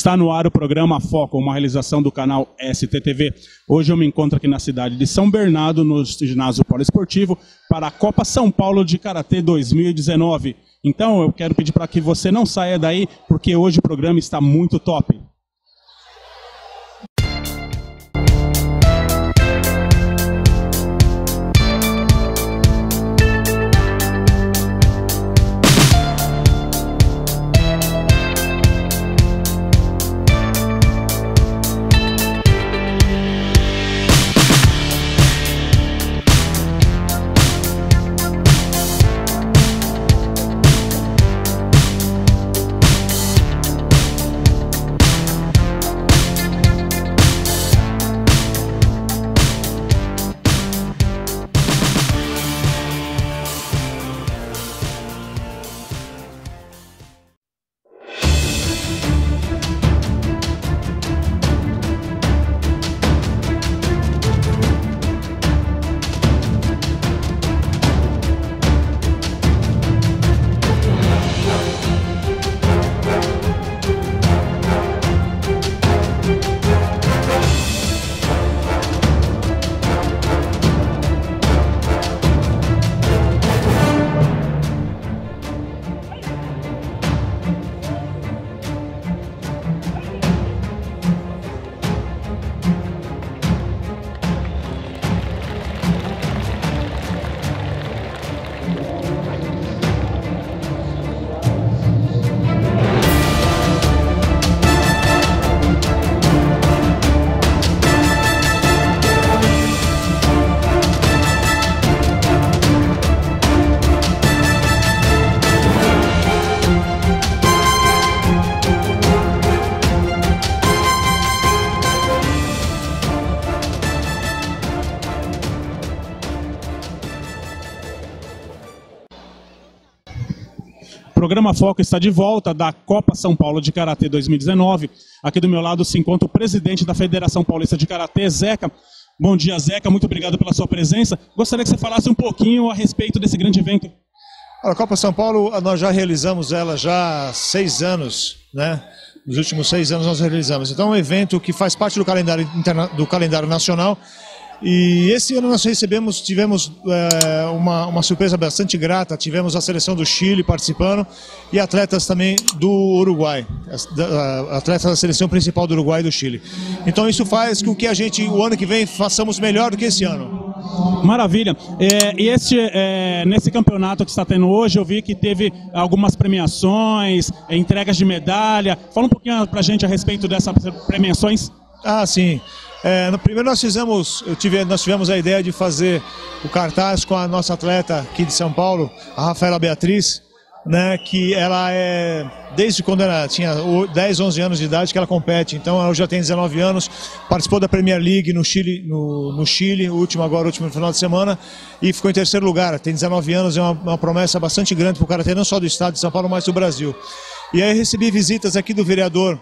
Está no ar o programa Foco, uma realização do canal STTV. Hoje eu me encontro aqui na cidade de São Bernardo, no ginásio poliesportivo, para a Copa São Paulo de Karatê 2019. Então eu quero pedir para que você não saia daí, porque hoje o programa está muito top. Programa Foco está de volta da Copa São Paulo de Karatê 2019. Aqui do meu lado se encontra o presidente da Federação Paulista de Karatê, Zeca. Bom dia, Zeca. Muito obrigado pela sua presença. Gostaria que você falasse um pouquinho a respeito desse grande evento. A Copa São Paulo, nós já realizamos ela já há seis anos, né? Nos últimos seis anos nós realizamos. Então é um evento que faz parte do calendário, do calendário nacional e esse ano nós recebemos, tivemos é, uma, uma surpresa bastante grata, tivemos a seleção do Chile participando e atletas também do Uruguai, atletas da seleção principal do Uruguai e do Chile. Então isso faz com que a gente, o ano que vem, façamos melhor do que esse ano. Maravilha. É, e este, é, nesse campeonato que está tendo hoje, eu vi que teve algumas premiações, entregas de medalha. Fala um pouquinho para a gente a respeito dessas premiações. Ah, sim. É, no primeiro nós fizemos, tive, nós tivemos a ideia de fazer o cartaz com a nossa atleta aqui de São Paulo, a Rafaela Beatriz, né, que ela é, desde quando ela tinha 10, 11 anos de idade que ela compete, então ela já tem 19 anos, participou da Premier League no Chile, no, no Chile, último agora, último final de semana, e ficou em terceiro lugar, tem 19 anos, é uma, uma promessa bastante grande para o Karatê, não só do estado de São Paulo, mas do Brasil. E aí recebi visitas aqui do vereador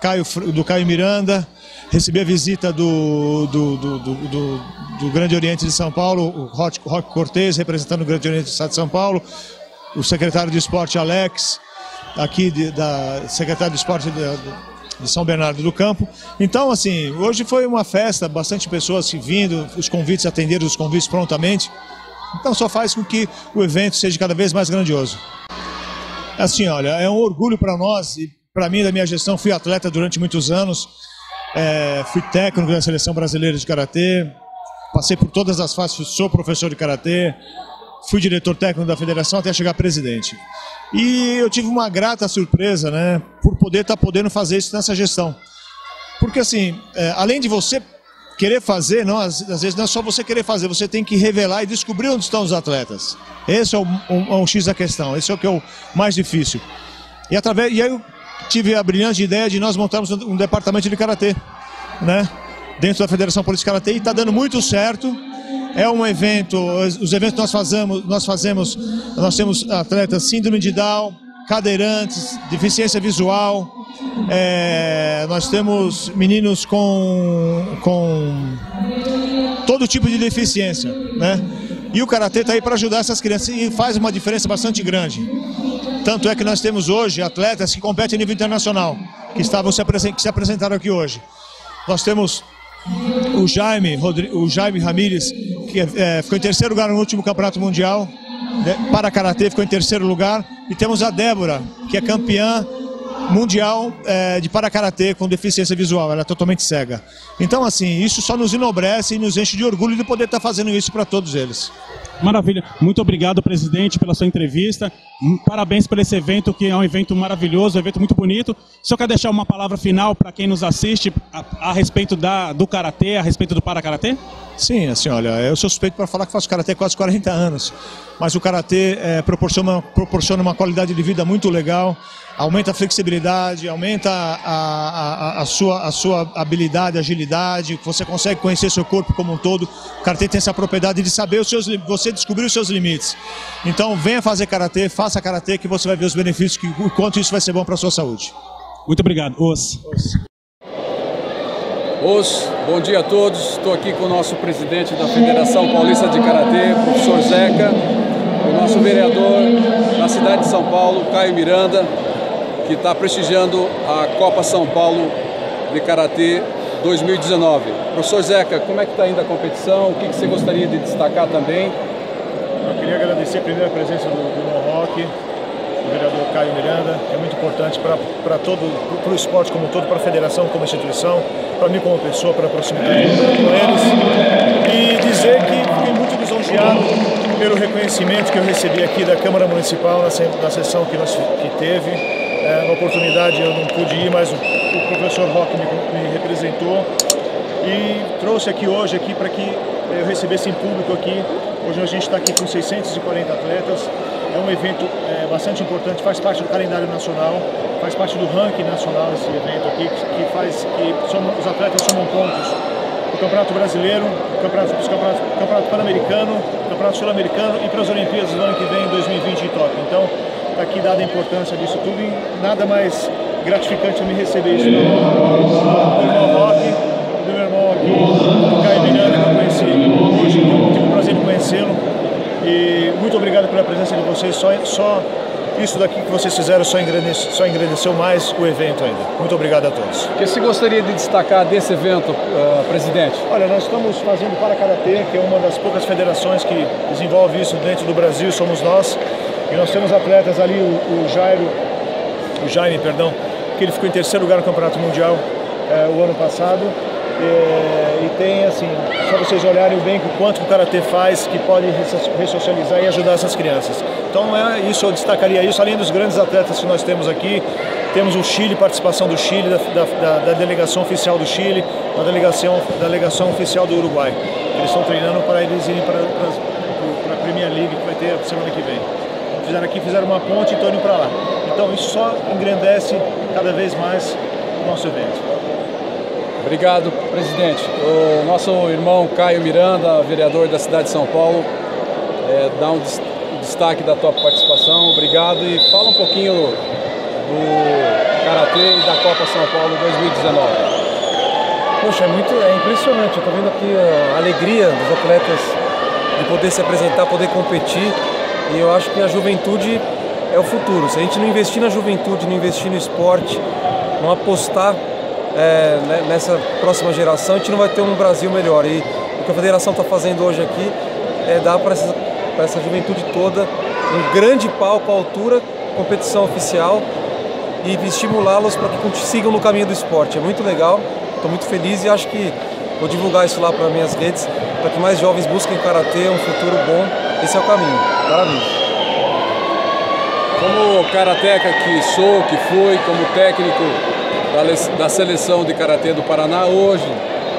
Caio, do Caio Miranda, recebi a visita do, do, do, do, do Grande Oriente de São Paulo, o Roque Cortez, representando o Grande Oriente do Estado de São Paulo, o secretário de Esporte Alex, aqui de, da secretário de Esporte de, de, São Bernardo do Campo. Então, assim, hoje foi uma festa, bastante pessoas vindo, os convites atenderam os convites prontamente. Então, só faz com que o evento seja cada vez mais grandioso. Assim, olha, é um orgulho para nós e para mim, da minha gestão, fui atleta durante muitos anos, é, fui técnico da seleção brasileira de karatê, passei por todas as fases, sou professor de karatê, fui diretor técnico da federação até chegar presidente. E eu tive uma grata surpresa, né, por poder estar tá podendo fazer isso nessa gestão. Porque assim, é, além de você querer fazer, não, às, às, vezes não é só você querer fazer, você tem que revelar e descobrir onde estão os atletas. Esse é o um, um, um X da questão, esse é o que é o mais difícil. E através, e aí tive a brilhante ideia de nós montarmos um departamento de karatê, né? Dentro da Federação Polícia Karatê e está dando muito certo. É um evento, os eventos que nós fazemos, nós fazemos, nós temos atletas síndrome de Down, cadeirantes, deficiência visual, é, nós temos meninos com, com todo tipo de deficiência, né? E o Karatê está aí para ajudar essas crianças e faz uma diferença bastante grande. Tanto é que nós temos hoje atletas que competem a nível internacional, que, estavam se, que se apresentaram aqui hoje. Nós temos o Jaime, o Jaime Ramírez, que é, ficou em terceiro lugar no último campeonato mundial né, para karatê, ficou em terceiro lugar. E temos a Débora, que é campeã mundial é, de para-karatê com deficiência visual, ela é totalmente cega. Então, assim, isso só nos enobrece e nos enche de orgulho de poder estar fazendo isso para todos eles. Maravilha. Muito obrigado, presidente, pela sua entrevista. Parabéns por esse evento, que é um evento maravilhoso, um evento muito bonito. Só quer deixar uma palavra final para quem nos assiste a, a respeito da, do karatê, a respeito do para-karatê? Sim, assim, olha, eu sou suspeito para falar que faço karatê há quase 40 anos, mas o karatê é, proporciona, proporciona uma qualidade de vida muito legal, aumenta a flexibilidade, aumenta a, a, a, sua, a sua habilidade, agilidade, você consegue conhecer seu corpo como um todo. O karatê tem essa propriedade de saber os seus, você descobrir os seus limites. Então, venha fazer karatê, faça karatê que você vai ver os benefícios, que, o quanto isso vai ser bom para a sua saúde. Muito obrigado. Os. Os. Os, bom dia a todos. Estou aqui com o nosso presidente da Federação Paulista de Karatê, professor Zeca, o nosso vereador na cidade de São Paulo, Caio Miranda, que está prestigiando a Copa São Paulo de Karatê 2019. Professor Zeca, como é que está indo a competição? O que, que você gostaria de destacar também? Eu queria agradecer primeiro a presença do, do Rock, o vereador Caio Miranda, que é muito importante para todo, para o esporte como um todo, para a federação como instituição, para mim como pessoa, para a proximidade com eles. E dizer que fiquei muito lisonjeado pelo reconhecimento que eu recebi aqui da Câmara Municipal na, na sessão que, nós, que teve. É, na oportunidade eu não pude ir, mas o, o professor Roque me, me representou e trouxe aqui hoje aqui para que eu recebesse em público aqui. Hoje a gente está aqui com 640 atletas. É um evento é, bastante importante, faz parte do calendário nacional, faz parte do ranking nacional esse evento aqui, que faz que somam, os atletas somam pontos. Do Campeonato Brasileiro, Campeonato, Campeonato, Campeonato Pan-Americano, Campeonato Sul-Americano e para as Olimpíadas do ano que vem, 2020 em Tóquio. Então, está aqui dada a importância disso tudo e nada mais gratificante a me receber. Isso do Caio Miranda, que eu conheci hoje, tive o prazer de conhecê-lo e muito obrigado pela presença de vocês. Só, só isso daqui que vocês fizeram só engrandeceu, só engrandeceu mais o evento ainda. Muito obrigado a todos. O que você gostaria de destacar desse evento, uh, presidente? Olha, nós estamos fazendo para Karatê, que é uma das poucas federações que desenvolve isso dentro do Brasil, somos nós. E nós temos atletas ali, o, o Jairo, o Jaime, perdão, que ele ficou em terceiro lugar no Campeonato Mundial uh, o ano passado. É, e tem assim, só vocês olharem bem o quanto o Karatê faz que pode ressocializar e ajudar essas crianças. Então é isso, eu destacaria isso, além dos grandes atletas que nós temos aqui, temos o Chile, participação do Chile, da, da, da delegação oficial do Chile, da delegação, da delegação oficial do Uruguai. Eles estão treinando para eles irem para, para, para a Premier League que vai ter semana que vem. Fizeram aqui, fizeram uma ponte e estão indo para lá. Então isso só engrandece cada vez mais o nosso evento. Obrigado, presidente. O nosso irmão Caio Miranda, vereador da cidade de São Paulo, é, dá um destaque da tua participação. Obrigado e fala um pouquinho do Karatê e da Copa São Paulo 2019. Poxa, é muito é impressionante. Eu estou vendo aqui a alegria dos atletas de poder se apresentar, poder competir. E eu acho que a juventude é o futuro. Se a gente não investir na juventude, não investir no esporte, não apostar é, né, nessa próxima geração, a gente não vai ter um Brasil melhor. E o que a federação está fazendo hoje aqui é dar para essa, essa juventude toda um grande palco à altura, competição oficial e estimulá-los para que sigam no caminho do esporte. É muito legal, estou muito feliz e acho que vou divulgar isso lá para minhas redes, para que mais jovens busquem karatê, um futuro bom. Esse é o caminho. Parabéns. Como karateca que sou, que fui, como técnico da, da seleção de Karatê do Paraná. Hoje,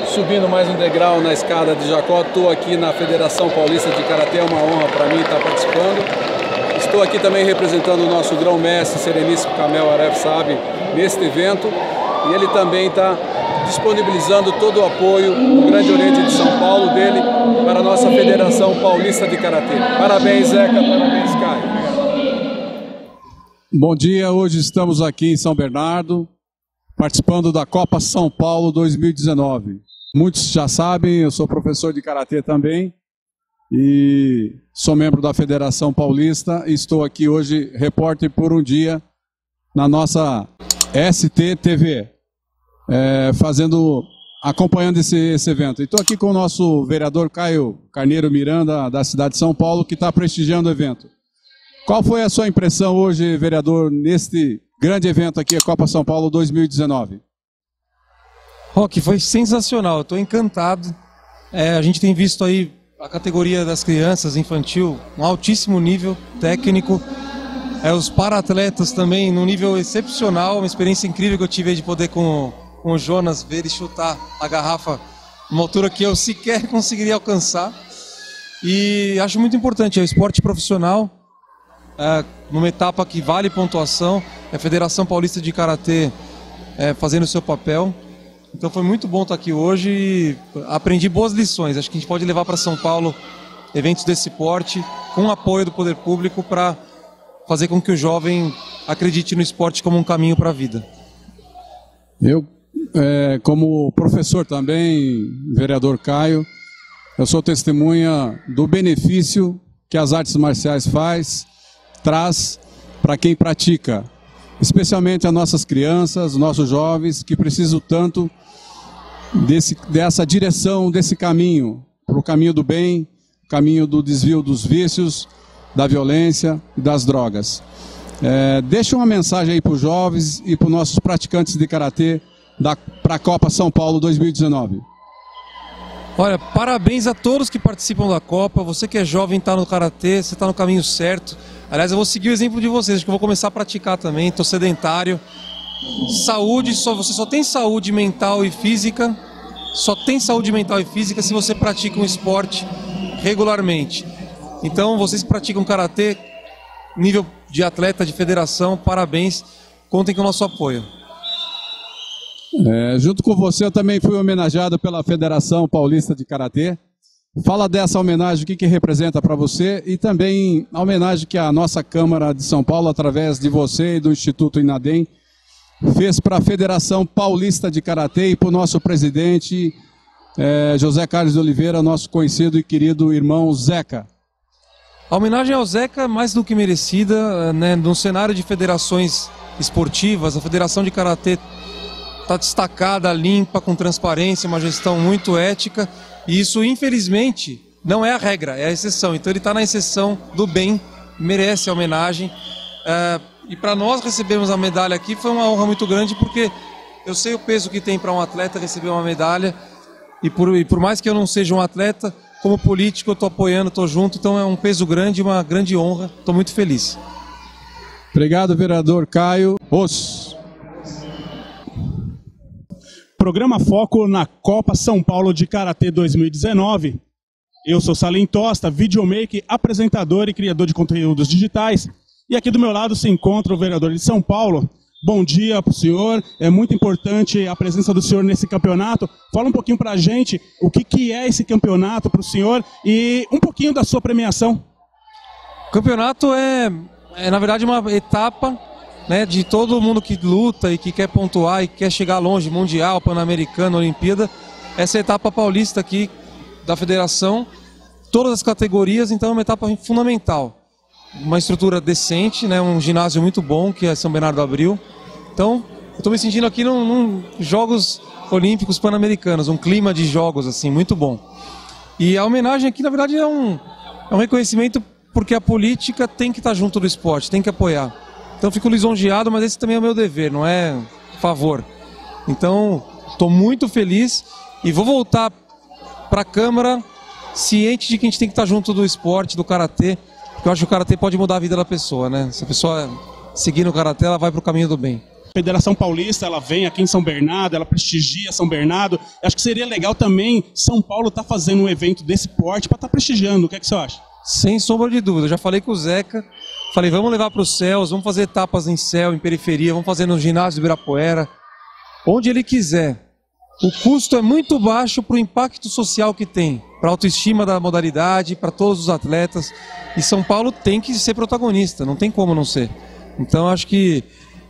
subindo mais um degrau na escada de Jacó, estou aqui na Federação Paulista de Karatê, é uma honra para mim estar participando. Estou aqui também representando o nosso grão-mestre Sereníssimo Camel Aref Sabe neste evento e ele também está disponibilizando todo o apoio do Grande Oriente de São Paulo dele para a nossa Federação Paulista de Karatê. Parabéns, Zeca, parabéns, Caio. Bom dia, hoje estamos aqui em São Bernardo, participando da Copa São Paulo 2019. Muitos já sabem, eu sou professor de karatê também e sou membro da Federação Paulista e estou aqui hoje, repórter por um dia, na nossa STTV, é, fazendo, acompanhando esse, esse evento. Estou aqui com o nosso vereador Caio Carneiro Miranda, da cidade de São Paulo, que está prestigiando o evento. Qual foi a sua impressão hoje, vereador, neste grande evento aqui, a Copa São Paulo 2019? Rock, foi sensacional, estou encantado. É, a gente tem visto aí a categoria das crianças, infantil, um altíssimo nível técnico. É, os para-atletas também, num nível excepcional, uma experiência incrível que eu tive de poder com, com o Jonas ver ele chutar a garrafa numa altura que eu sequer conseguiria alcançar. E acho muito importante, é o esporte profissional, é, numa etapa que vale pontuação, a Federação Paulista de Karatê é, fazendo o seu papel. Então foi muito bom estar aqui hoje e aprendi boas lições. Acho que a gente pode levar para São Paulo eventos desse porte, com apoio do poder público, para fazer com que o jovem acredite no esporte como um caminho para a vida. Eu, é, como professor também, vereador Caio, eu sou testemunha do benefício que as artes marciais faz, traz para quem pratica, especialmente as nossas crianças, nossos jovens que precisam tanto desse, dessa direção, desse caminho, para o caminho do bem, caminho do desvio dos vícios, da violência e das drogas. É, deixa uma mensagem aí para os jovens e para os nossos praticantes de karatê para a Copa São Paulo 2019. Olha, parabéns a todos que participam da Copa. Você que é jovem está no karatê, você está no caminho certo. Aliás, eu vou seguir o exemplo de vocês, acho que eu vou começar a praticar também. Estou sedentário. Saúde, só, você só tem saúde mental e física, só tem saúde mental e física se você pratica um esporte regularmente. Então, vocês que praticam karatê, nível de atleta, de federação, parabéns, contem com o nosso apoio. É, junto com você, eu também fui homenageado pela Federação Paulista de Karatê. Fala dessa homenagem, o que, que representa para você e também a homenagem que a nossa Câmara de São Paulo, através de você e do Instituto Inadem, fez para a Federação Paulista de Karatê e para o nosso presidente é, José Carlos de Oliveira, nosso conhecido e querido irmão Zeca. A homenagem ao Zeca é mais do que merecida, né? No cenário de federações esportivas, a Federação de Karatê está destacada, limpa, com transparência, uma gestão muito ética. E isso, infelizmente, não é a regra, é a exceção. Então ele está na exceção do bem, merece a homenagem. É, e para nós recebermos a medalha aqui foi uma honra muito grande, porque eu sei o peso que tem para um atleta receber uma medalha. E por, e por mais que eu não seja um atleta, como político eu estou apoiando, estou junto, então é um peso grande, uma grande honra. Estou muito feliz. Obrigado, vereador Caio. Os. Programa Foco na Copa São Paulo de Karatê 2019. Eu sou Salim Tosta, videomaker, apresentador e criador de conteúdos digitais. E aqui do meu lado se encontra o vereador de São Paulo. Bom dia para o senhor. É muito importante a presença do senhor nesse campeonato. Fala um pouquinho para a gente o que, que é esse campeonato para o senhor e um pouquinho da sua premiação. O campeonato é, é na verdade, uma etapa né, de todo mundo que luta e que quer pontuar e que quer chegar longe, Mundial, Pan-Americano, Olimpíada, essa etapa paulista aqui da federação, todas as categorias, então é uma etapa fundamental. Uma estrutura decente, né, um ginásio muito bom, que é São Bernardo do Abril. Então, estou me sentindo aqui num, num Jogos Olímpicos Pan-Americanos, um clima de jogos assim muito bom. E a homenagem aqui, na verdade, é um, é um reconhecimento porque a política tem que estar junto do esporte, tem que apoiar. Então fico lisonjeado, mas esse também é o meu dever, não é favor. Então, estou muito feliz e vou voltar para a Câmara ciente de que a gente tem que estar junto do esporte, do karatê, porque eu acho que o karatê pode mudar a vida da pessoa, né? Se a pessoa seguir no karatê, ela vai para o caminho do bem. A Federação Paulista, ela vem aqui em São Bernardo, ela prestigia São Bernardo. Acho que seria legal também São Paulo estar tá fazendo um evento desse porte para estar tá prestigiando. O que, é que você acha? Sem sombra de dúvida. Eu já falei com o Zeca, falei, vamos levar para os céus, vamos fazer etapas em céu, em periferia, vamos fazer no ginásio de Ibirapuera, onde ele quiser. O custo é muito baixo para o impacto social que tem, para a autoestima da modalidade, para todos os atletas. E São Paulo tem que ser protagonista, não tem como não ser. Então acho que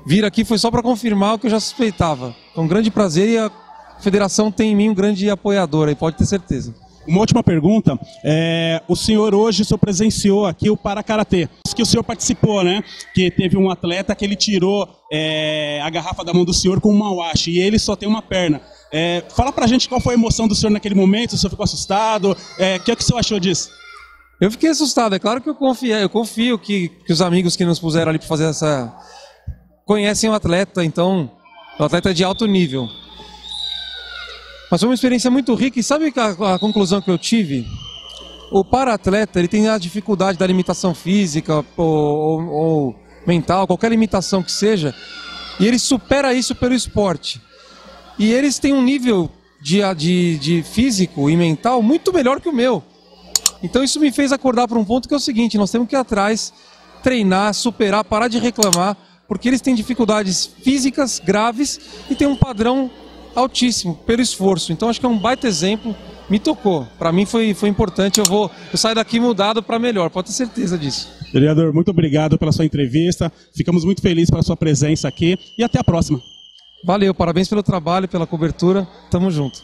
vir aqui foi só para confirmar o que eu já suspeitava. É um grande prazer e a federação tem em mim um grande apoiador, aí pode ter certeza. Uma última pergunta. É, o senhor hoje o senhor presenciou aqui o Parakaratê. Que o senhor participou, né? Que teve um atleta que ele tirou é, a garrafa da mão do senhor com um mauache e ele só tem uma perna. É, fala pra gente qual foi a emoção do senhor naquele momento, o senhor ficou assustado, é, o que, é que o senhor achou disso? Eu fiquei assustado, é claro que eu confio, eu confio que, que os amigos que nos puseram ali para fazer essa. conhecem o atleta, então, o atleta é de alto nível. Mas foi uma experiência muito rica e sabe a, a conclusão que eu tive? O para-atleta ele tem a dificuldade da limitação física ou, ou, ou mental, qualquer limitação que seja, e ele supera isso pelo esporte. E eles têm um nível de, de, de físico e mental muito melhor que o meu. Então isso me fez acordar para um ponto que é o seguinte: nós temos que ir atrás, treinar, superar, parar de reclamar, porque eles têm dificuldades físicas graves e têm um padrão altíssimo pelo esforço. Então acho que é um baita exemplo. Me tocou. Para mim foi, foi importante. Eu vou eu saio daqui mudado para melhor. Pode ter certeza disso. Vereador, muito obrigado pela sua entrevista. Ficamos muito felizes pela sua presença aqui e até a próxima. Valeu, parabéns pelo trabalho, pela cobertura. Tamo junto.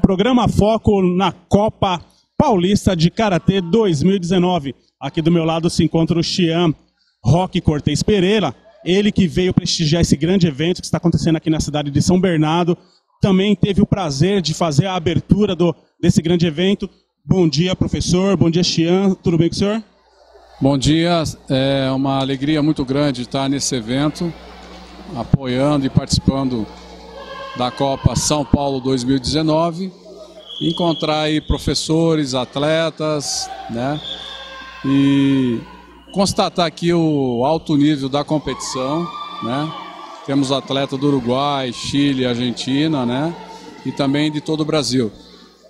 Programa Foco na Copa Paulista de Karatê 2019. Aqui do meu lado se encontra o Xian Roque Cortez Pereira, ele que veio prestigiar esse grande evento que está acontecendo aqui na cidade de São Bernardo, também teve o prazer de fazer a abertura do, desse grande evento. Bom dia, professor. Bom dia, Xian. Tudo bem com o senhor? Bom dia. É uma alegria muito grande estar nesse evento, apoiando e participando da Copa São Paulo 2019. Encontrar aí professores, atletas, né? E constatar aqui o alto nível da competição, né? Temos atleta do Uruguai, Chile, Argentina, né? E também de todo o Brasil.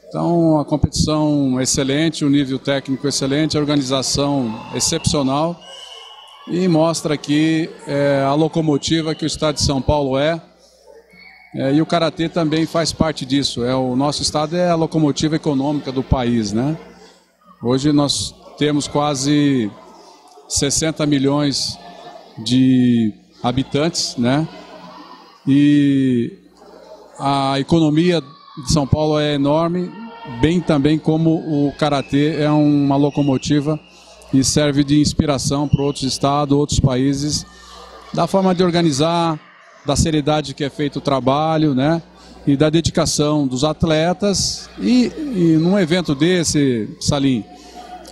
Então, a competição excelente, o nível técnico excelente, a organização excepcional e mostra aqui é, a locomotiva que o estado de São Paulo é. é. e o karatê também faz parte disso. É o nosso estado é a locomotiva econômica do país, né? Hoje nós temos quase 60 milhões de habitantes, né? E a economia de São Paulo é enorme, bem também como o karatê é uma locomotiva e serve de inspiração para outros estados, outros países, da forma de organizar, da seriedade que é feito o trabalho, né? E da dedicação dos atletas. E, e num evento desse, Salim,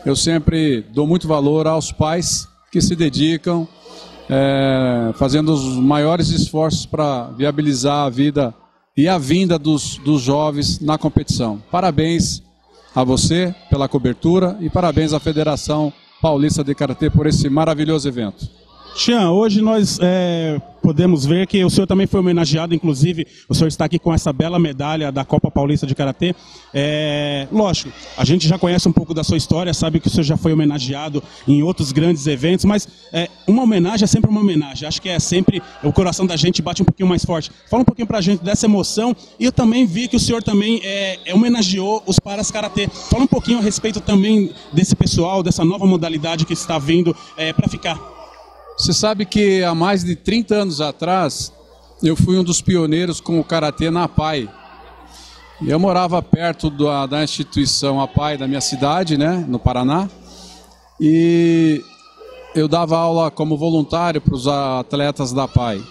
eu sempre dou muito valor aos pais que se dedicam, é, fazendo os maiores esforços para viabilizar a vida e a vinda dos, dos jovens na competição. Parabéns a você pela cobertura e parabéns à Federação Paulista de Karatê por esse maravilhoso evento. Tian, hoje nós é, podemos ver que o senhor também foi homenageado, inclusive o senhor está aqui com essa bela medalha da Copa Paulista de Karatê. É, lógico, a gente já conhece um pouco da sua história, sabe que o senhor já foi homenageado em outros grandes eventos, mas é, uma homenagem é sempre uma homenagem. Acho que é sempre o coração da gente bate um pouquinho mais forte. Fala um pouquinho pra gente dessa emoção e eu também vi que o senhor também é, é homenageou os paras Karatê. Fala um pouquinho a respeito também desse pessoal, dessa nova modalidade que está vindo é, para ficar. Você sabe que há mais de 30 anos atrás, eu fui um dos pioneiros com o Karatê na APAI. Eu morava perto da, da instituição APAI da minha cidade, né, no Paraná, e eu dava aula como voluntário para os atletas da APAI.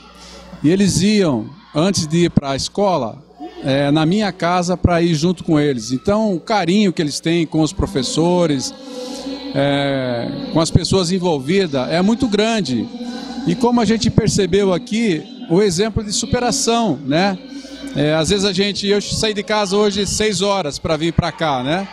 E eles iam, antes de ir para a escola, é, na minha casa para ir junto com eles. Então, o carinho que eles têm com os professores, é, com as pessoas envolvidas é muito grande. E como a gente percebeu aqui, o exemplo de superação, né? É, às vezes a gente, eu saí de casa hoje seis horas para vir para cá, né?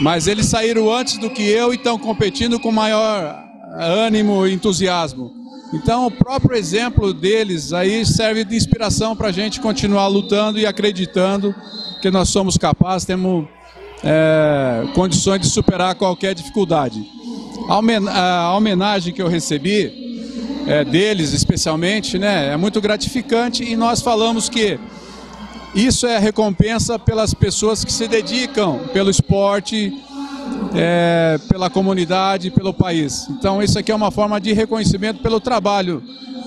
Mas eles saíram antes do que eu e estão competindo com maior ânimo e entusiasmo. Então, o próprio exemplo deles aí serve de inspiração para a gente continuar lutando e acreditando que nós somos capazes, temos é, condições de superar qualquer dificuldade. A homenagem que eu recebi é, deles, especialmente, né, é muito gratificante e nós falamos que isso é recompensa pelas pessoas que se dedicam pelo esporte, é, pela comunidade, pelo país. Então, isso aqui é uma forma de reconhecimento pelo trabalho,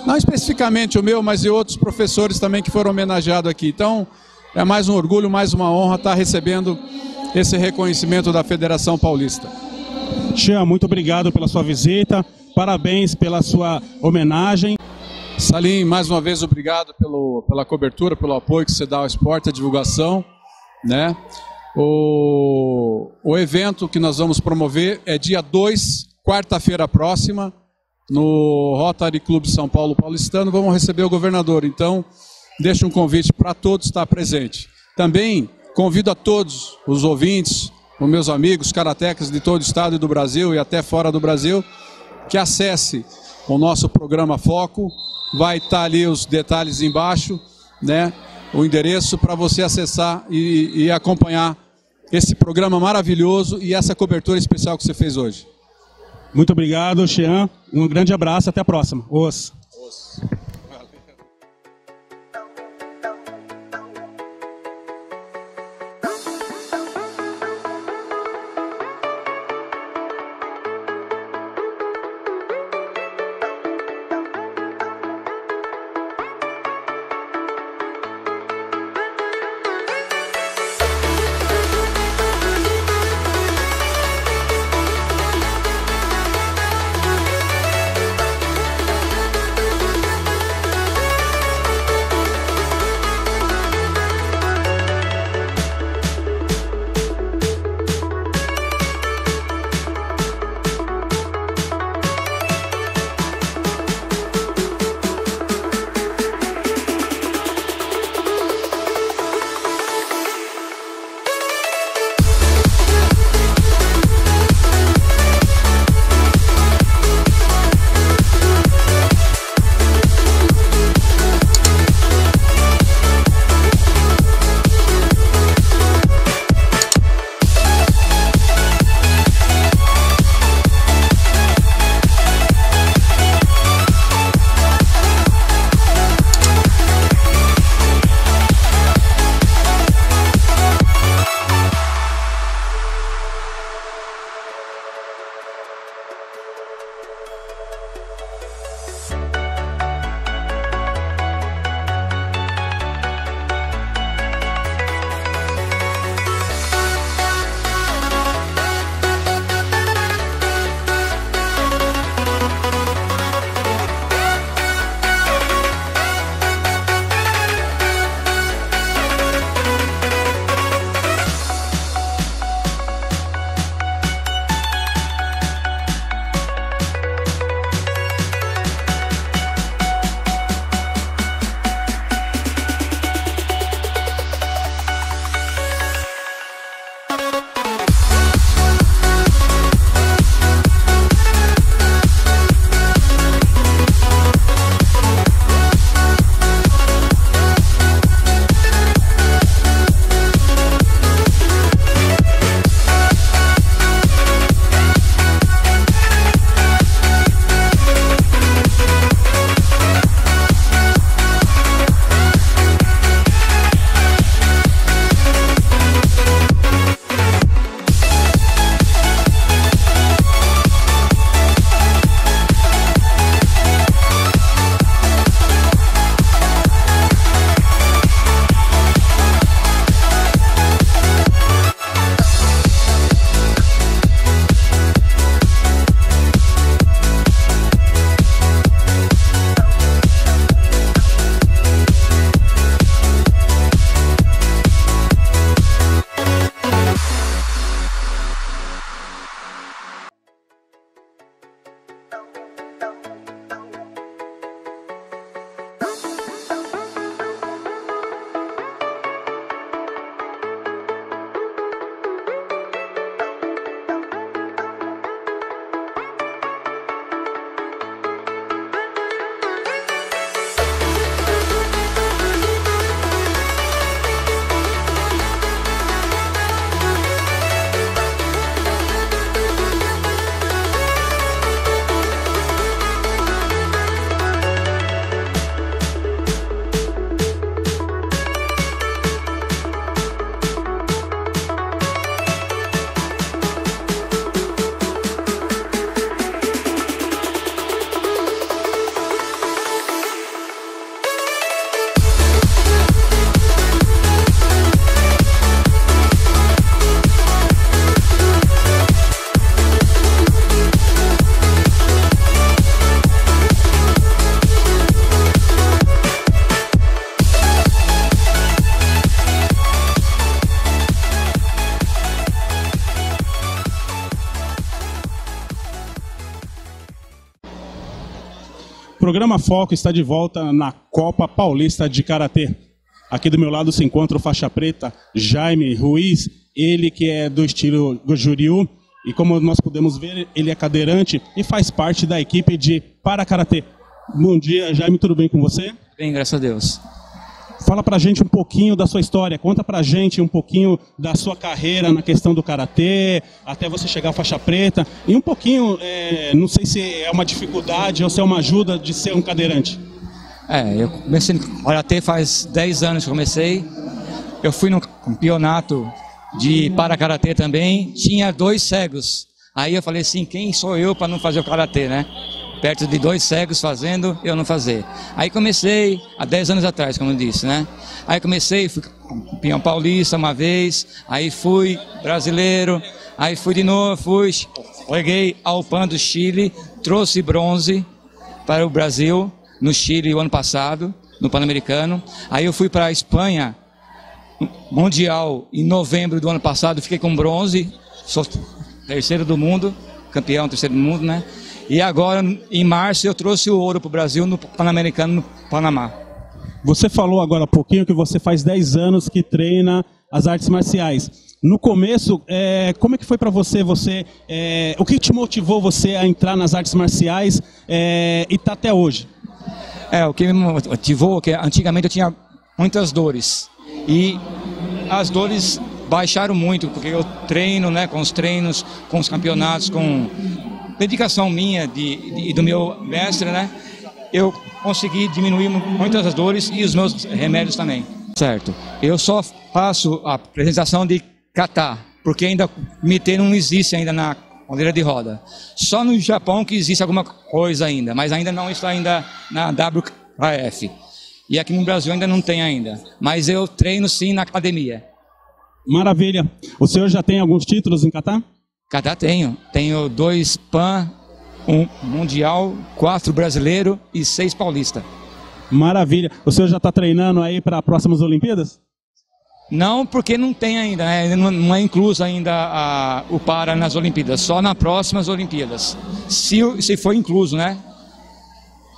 não especificamente o meu, mas de outros professores também que foram homenageados aqui. Então, é mais um orgulho, mais uma honra estar recebendo esse reconhecimento da Federação Paulista. Tia, muito obrigado pela sua visita, parabéns pela sua homenagem. Salim, mais uma vez obrigado pelo, pela cobertura, pelo apoio que você dá ao esporte, à divulgação. Né? O, o evento que nós vamos promover é dia 2, quarta-feira próxima, no Rotary Clube São Paulo Paulistano. Vamos receber o governador. Então, deixo um convite para todos estar presente. Também convido a todos os ouvintes, os meus amigos, karatecas de todo o estado e do Brasil e até fora do Brasil, que acesse o nosso programa Foco. Vai estar ali os detalhes embaixo, né? O endereço para você acessar e, e acompanhar esse programa maravilhoso e essa cobertura especial que você fez hoje. Muito obrigado, Xian. Um grande abraço, até a próxima. Os. Os. Programa Foco está de volta na Copa Paulista de Karatê. Aqui do meu lado se encontra o faixa preta Jaime Ruiz, ele que é do estilo Juriu, e como nós podemos ver, ele é cadeirante e faz parte da equipe de Para Karatê. Bom dia, Jaime, tudo bem com você? Bem, graças a Deus. Fala pra gente um pouquinho da sua história, conta pra gente um pouquinho da sua carreira na questão do karatê, até você chegar à faixa preta, e um pouquinho, é, não sei se é uma dificuldade ou se é uma ajuda de ser um cadeirante. É, eu comecei no karatê faz 10 anos que comecei. Eu fui no campeonato de para karatê também, tinha dois cegos. Aí eu falei assim, quem sou eu para não fazer o karatê, né? Perto de dois cegos fazendo, eu não fazer. Aí comecei, há 10 anos atrás, como eu disse, né? Aí comecei, fui campeão paulista uma vez, aí fui brasileiro, aí fui de novo, fui, cheguei ao PAN do Chile, trouxe bronze para o Brasil, no Chile o ano passado, no Pan-Americano. Aí eu fui para a Espanha, Mundial, em novembro do ano passado, fiquei com bronze, sou terceiro do mundo, campeão terceiro do mundo, né? E agora, em março, eu trouxe o ouro para o Brasil no Pan-Americano no Panamá. Você falou agora há pouquinho que você faz 10 anos que treina as artes marciais. No começo, é, como é que foi para você? Você, é, o que te motivou você a entrar nas artes marciais é, e tá até hoje? É, o que me motivou, que antigamente eu tinha muitas dores e as dores baixaram muito porque eu treino, né, com os treinos, com os campeonatos, com dedicação minha e de, de, do meu mestre, né? Eu consegui diminuir muitas das dores e os meus remédios também. Certo. Eu só faço a apresentação de kata, porque ainda comitê não existe ainda na cadeira de roda. Só no Japão que existe alguma coisa ainda, mas ainda não está ainda na WKF. E aqui no Brasil ainda não tem ainda. Mas eu treino sim na academia. Maravilha. O senhor já tem alguns títulos em kata? Cada tenho. Tenho dois PAN, um mundial, quatro brasileiro e seis paulista. Maravilha. O senhor já está treinando aí para próximas Olimpíadas? Não, porque não tem ainda, né? não é incluso ainda a, o para nas Olimpíadas, só nas próximas Olimpíadas. Se, se for incluso, né?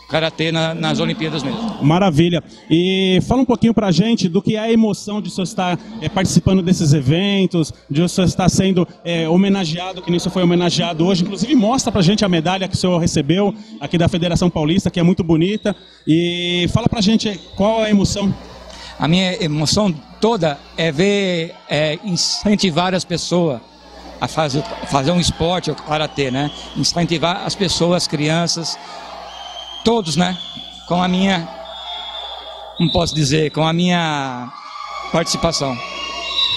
Karatê na, nas Olimpíadas mesmo. Maravilha. E fala um pouquinho pra gente do que é a emoção de você estar é, participando desses eventos, de você estar sendo é, homenageado, que nem você foi homenageado hoje. Inclusive mostra pra gente a medalha que o senhor recebeu aqui da Federação Paulista, que é muito bonita. E fala pra gente qual é a emoção. A minha emoção toda é ver, é, incentivar as pessoas a fazer, fazer um esporte, o karatê, né? Incentivar as pessoas, as crianças, todos, né? Com a minha, não posso dizer, com a minha participação.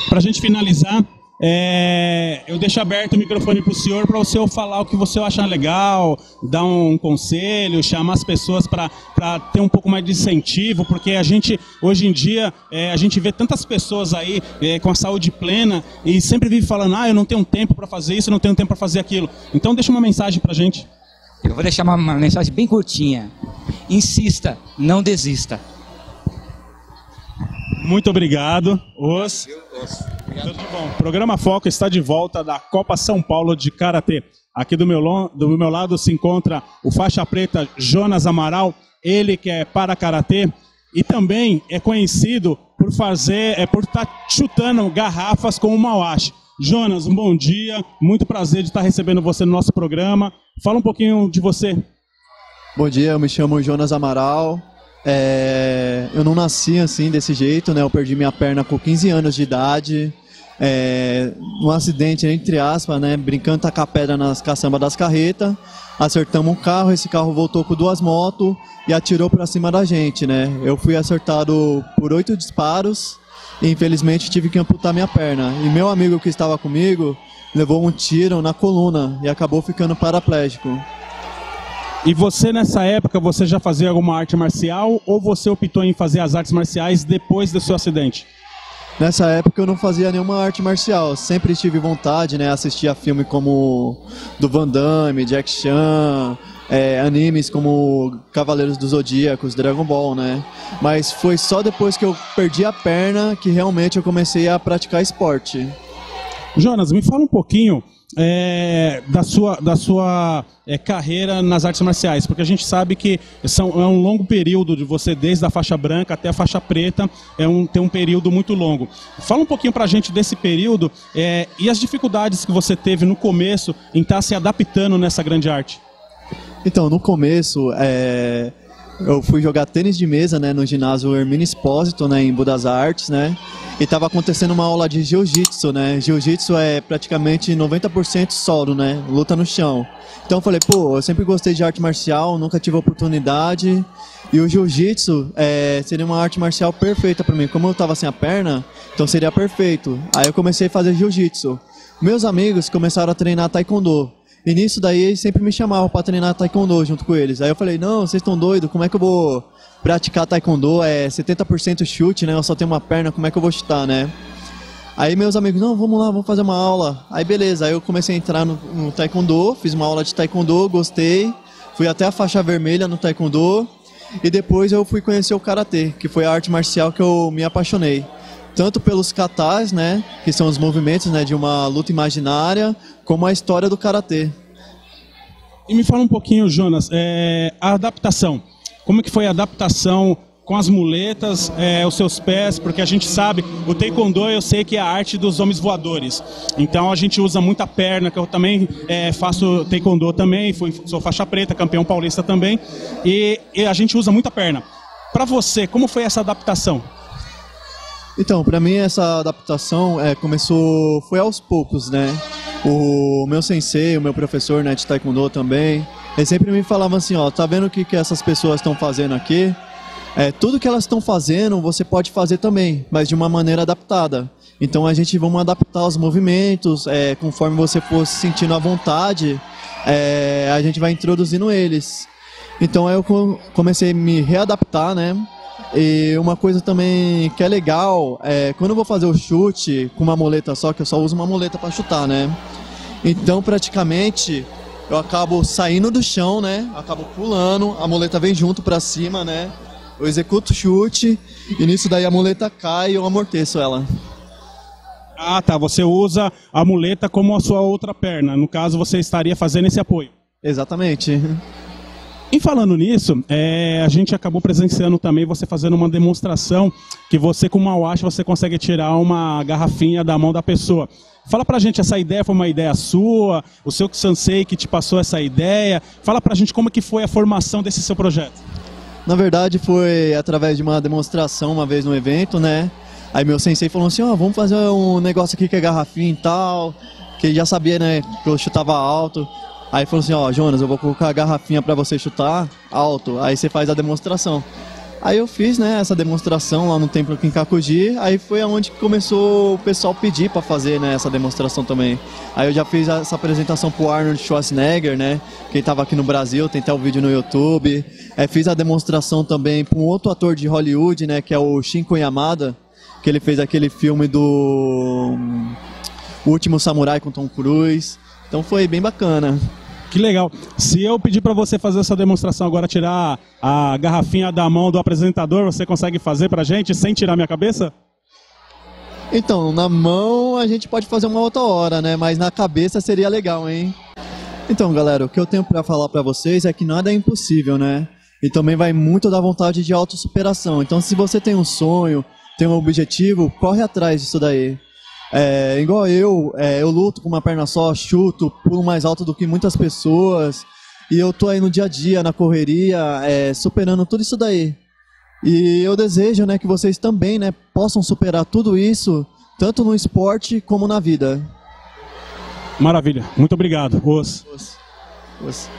Para a gente finalizar, é, eu deixo aberto o microfone para o senhor para o senhor falar o que você achar legal, dar um conselho, chamar as pessoas para ter um pouco mais de incentivo, porque a gente, hoje em dia, é, a gente vê tantas pessoas aí é, com a saúde plena e sempre vive falando, ah, eu não tenho tempo para fazer isso, eu não tenho tempo para fazer aquilo. Então deixa uma mensagem para a gente. Eu vou deixar uma, uma mensagem bem curtinha. Insista, não desista. Muito obrigado. Os... Tudo de bom. O programa Foco está de volta da Copa São Paulo de Karatê. Aqui do meu, do meu lado se encontra o faixa preta Jonas Amaral, ele que é para Karatê e também é conhecido por fazer, é por estar tá chutando garrafas com o Mauache. Jonas, bom dia, muito prazer de estar recebendo você no nosso programa. Fala um pouquinho de você. Bom dia, eu me chamo Jonas Amaral. É, eu não nasci assim, desse jeito, né? Eu perdi minha perna com 15 anos de idade. É, um acidente, entre aspas, né? Brincando tacar pedra nas caçambas das carretas. Acertamos um carro, esse carro voltou com duas motos e atirou para cima da gente, né? Eu fui acertado por oito disparos e infelizmente tive que amputar minha perna. E meu amigo que estava comigo levou um tiro na coluna e acabou ficando paraplégico. E você nessa época, você já fazia alguma arte marcial ou você optou em fazer as artes marciais depois do seu acidente? Nessa época eu não fazia nenhuma arte marcial, sempre tive vontade, né, assistir a filme como do Van Damme, Jack Chan, é, animes como Cavaleiros dos Zodíacos, Dragon Ball, né? Mas foi só depois que eu perdi a perna que realmente eu comecei a praticar esporte. Jonas, me fala um pouquinho é, da sua, da sua é, carreira nas artes marciais? Porque a gente sabe que são, é um longo período de você, desde a faixa branca até a faixa preta, é um, tem um período muito longo. Fala um pouquinho pra gente desse período é, e as dificuldades que você teve no começo em estar tá se adaptando nessa grande arte. Então, no começo, é, eu fui jogar tênis de mesa né, no ginásio Hermínio Espósito, né, em Budas Artes, né? E estava acontecendo uma aula de jiu-jitsu, né? Jiu-jitsu é praticamente 90% solo, né? Luta no chão. Então eu falei, pô, eu sempre gostei de arte marcial, nunca tive oportunidade. E o jiu-jitsu é, seria uma arte marcial perfeita para mim. Como eu estava sem a perna, então seria perfeito. Aí eu comecei a fazer jiu-jitsu. Meus amigos começaram a treinar taekwondo. E nisso daí eles sempre me chamavam para treinar taekwondo junto com eles. Aí eu falei, não, vocês estão doidos, como é que eu vou praticar taekwondo? É 70% chute, né? Eu só tenho uma perna, como é que eu vou chutar, né? Aí meus amigos, não, vamos lá, vamos fazer uma aula. Aí beleza, aí eu comecei a entrar no, no taekwondo, fiz uma aula de taekwondo, gostei. Fui até a faixa vermelha no taekwondo. E depois eu fui conhecer o karatê, que foi a arte marcial que eu me apaixonei tanto pelos katas, né, que são os movimentos, né, de uma luta imaginária, como a história do karatê. E me fala um pouquinho, Jonas, é, a adaptação. Como que foi a adaptação com as muletas, é, os seus pés, porque a gente sabe, o taekwondo eu sei que é a arte dos homens voadores. Então a gente usa muita perna, que eu também é, faço taekwondo também, fui, sou faixa preta, campeão paulista também, e, e a gente usa muita perna. Para você, como foi essa adaptação? Então, para mim essa adaptação é, começou, foi aos poucos, né? O meu sensei, o meu professor né, de taekwondo também, ele sempre me falava assim, ó, tá vendo o que, que essas pessoas estão fazendo aqui? É, tudo que elas estão fazendo você pode fazer também, mas de uma maneira adaptada. Então a gente vamos adaptar os movimentos, é, conforme você for se sentindo à vontade, é, a gente vai introduzindo eles. Então eu comecei a me readaptar, né? E uma coisa também que é legal, é quando eu vou fazer o chute com uma muleta só, que eu só uso uma muleta para chutar, né? Então, praticamente, eu acabo saindo do chão, né? Acabo pulando, a muleta vem junto para cima, né? Eu executo o chute e nisso daí a muleta cai e eu amorteço ela. Ah, tá. Você usa a muleta como a sua outra perna. No caso, você estaria fazendo esse apoio. Exatamente. E falando nisso, é, a gente acabou presenciando também você fazendo uma demonstração que você com uma wash você consegue tirar uma garrafinha da mão da pessoa. Fala pra gente, essa ideia foi uma ideia sua? O seu sensei que te passou essa ideia? Fala pra gente como que foi a formação desse seu projeto. Na verdade foi através de uma demonstração uma vez no evento, né? Aí meu sensei falou assim, ó, oh, vamos fazer um negócio aqui que é garrafinha e tal, que ele já sabia, né, que eu chutava alto. Aí falou assim, ó, Jonas, eu vou colocar a garrafinha para você chutar alto, aí você faz a demonstração. Aí eu fiz, né, essa demonstração lá no templo aqui em Cacugi, aí foi aonde começou o pessoal pedir para fazer, né, essa demonstração também. Aí eu já fiz essa apresentação pro Arnold Schwarzenegger, né, que estava aqui no Brasil, tem até o vídeo no YouTube. Fiz a demonstração também para um outro ator de Hollywood, né, que é o Shinko Yamada, que ele fez aquele filme do O Último Samurai com Tom Cruise. Então foi bem bacana. Que legal. Se eu pedir para você fazer essa demonstração agora, tirar a garrafinha da mão do apresentador, você consegue fazer para gente sem tirar minha cabeça? Então, na mão a gente pode fazer uma outra hora, né? Mas na cabeça seria legal, hein? Então, galera, o que eu tenho para falar para vocês é que nada é impossível, né? E também vai muito da vontade de autossuperação. Então, se você tem um sonho, tem um objetivo, corre atrás disso daí. É, igual eu, é, eu luto com uma perna só, chuto, pulo mais alto do que muitas pessoas. E eu tô aí no dia a dia, na correria, é, superando tudo isso daí. E eu desejo né, que vocês também né, possam superar tudo isso, tanto no esporte como na vida. Maravilha, muito obrigado. Os. Os. Os.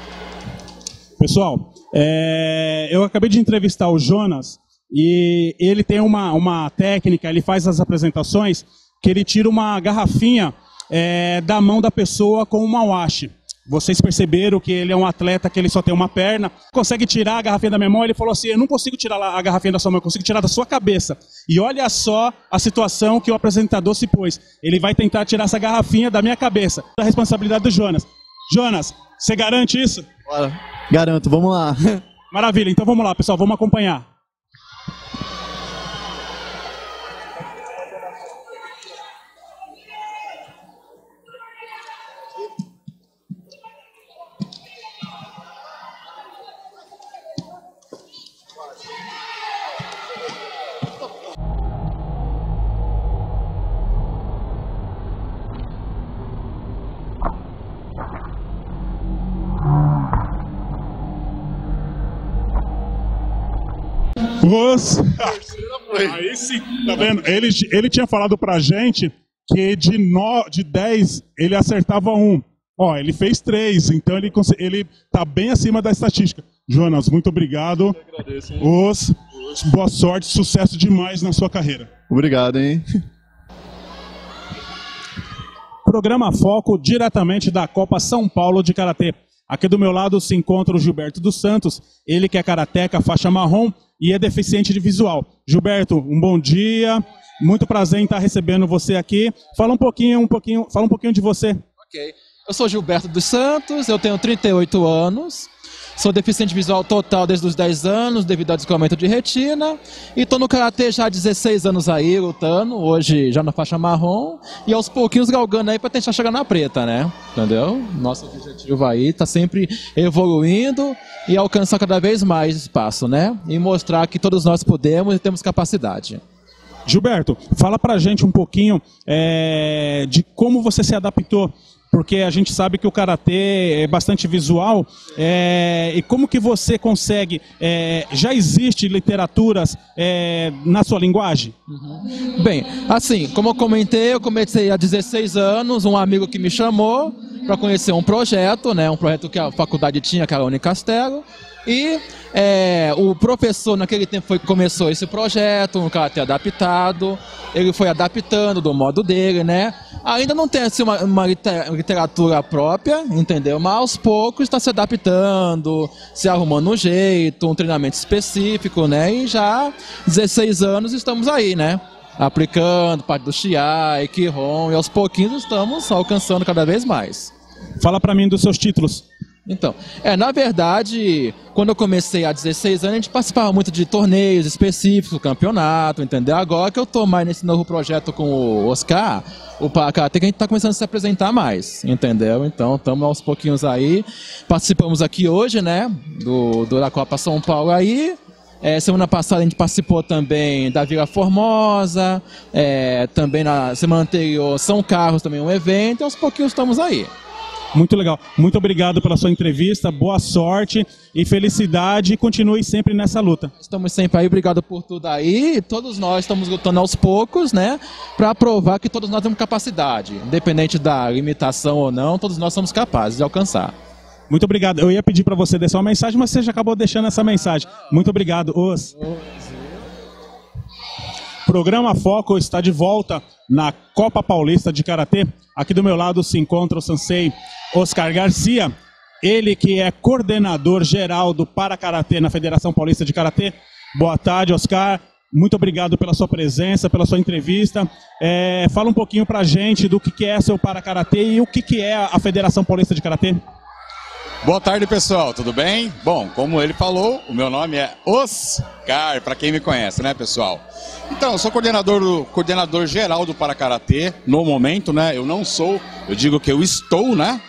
Pessoal, é, eu acabei de entrevistar o Jonas e ele tem uma, uma técnica, ele faz as apresentações que ele tira uma garrafinha é, da mão da pessoa com uma washi. Vocês perceberam que ele é um atleta que ele só tem uma perna, consegue tirar a garrafinha da minha mão. Ele falou assim: Eu não consigo tirar a garrafinha da sua mão, eu consigo tirar da sua cabeça. E olha só a situação que o apresentador se pôs. Ele vai tentar tirar essa garrafinha da minha cabeça. A responsabilidade do Jonas. Jonas, você garante isso? Bora. Garanto, vamos lá. Maravilha, então vamos lá, pessoal, vamos acompanhar. Aí sim, tá vendo? Ele, ele tinha falado pra gente que de, no, de 10 ele acertava um. Ó, ele fez três, então ele, ele tá bem acima da estatística. Jonas, muito obrigado. Eu agradeço, Os, boa sorte, sucesso demais na sua carreira. Obrigado, hein? Programa Foco diretamente da Copa São Paulo de Karatê. Aqui do meu lado se encontra o Gilberto dos Santos, ele que é karateca, faixa marrom e é deficiente de visual. Gilberto, um bom dia. Muito prazer em estar recebendo você aqui. Fala um pouquinho, um pouquinho, fala um pouquinho de você. OK. Eu sou Gilberto dos Santos, eu tenho 38 anos. Sou deficiente visual total desde os 10 anos, devido ao descolamento de retina. E estou no Karatê já há 16 anos aí, lutando. Hoje já na faixa marrom. E aos pouquinhos galgando aí para tentar chegar na preta, né? Entendeu? Nosso objetivo aí tá sempre evoluindo e alcançar cada vez mais espaço, né? E mostrar que todos nós podemos e temos capacidade. Gilberto, fala pra gente um pouquinho é, de como você se adaptou porque a gente sabe que o karatê é bastante visual. É, e como que você consegue? É, já existe literaturas é, na sua linguagem? Uhum. Bem, assim, como eu comentei, eu comecei há 16 anos, um amigo que me chamou para conhecer um projeto, né, um projeto que a faculdade tinha, que era a Unicastelo. E é, o professor, naquele tempo, foi começou esse projeto, um karatê adaptado. Ele foi adaptando do modo dele, né? Ainda não tem assim, uma, uma literatura própria, entendeu? Mas aos poucos está se adaptando, se arrumando um jeito, um treinamento específico, né? E já 16 anos estamos aí, né? Aplicando parte do Xia, Kiron, e aos pouquinhos estamos alcançando cada vez mais. Fala para mim dos seus títulos. Então, é, na verdade, quando eu comecei há 16 anos, a gente participava muito de torneios específicos, campeonato, entendeu? Agora que eu tô mais nesse novo projeto com o Oscar, o Pacate, que a gente tá começando a se apresentar mais, entendeu? Então, estamos aos pouquinhos aí. Participamos aqui hoje, né, do, do da Copa São Paulo aí. É, semana passada a gente participou também da Vila Formosa, é, também na semana anterior São Carlos também um evento, e aos pouquinhos estamos aí. Muito legal. Muito obrigado pela sua entrevista. Boa sorte e felicidade. E continue sempre nessa luta. Estamos sempre aí. Obrigado por tudo aí. Todos nós estamos lutando aos poucos, né? Para provar que todos nós temos capacidade. Independente da limitação ou não, todos nós somos capazes de alcançar. Muito obrigado. Eu ia pedir para você deixar uma mensagem, mas você já acabou deixando essa mensagem. Muito obrigado, Os. Programa Foco está de volta na Copa Paulista de Karatê. Aqui do meu lado se encontra o sensei Oscar Garcia, ele que é coordenador geral do Para Karatê na Federação Paulista de Karatê. Boa tarde, Oscar. Muito obrigado pela sua presença, pela sua entrevista. É, fala um pouquinho pra gente do que, que é seu Para Karatê e o que, que é a Federação Paulista de Karatê. Boa tarde, pessoal. Tudo bem? Bom, como ele falou, o meu nome é Oscar, para quem me conhece, né, pessoal? Então, eu sou coordenador, coordenador geral do Parakaratê no momento, né? Eu não sou, eu digo que eu estou, né?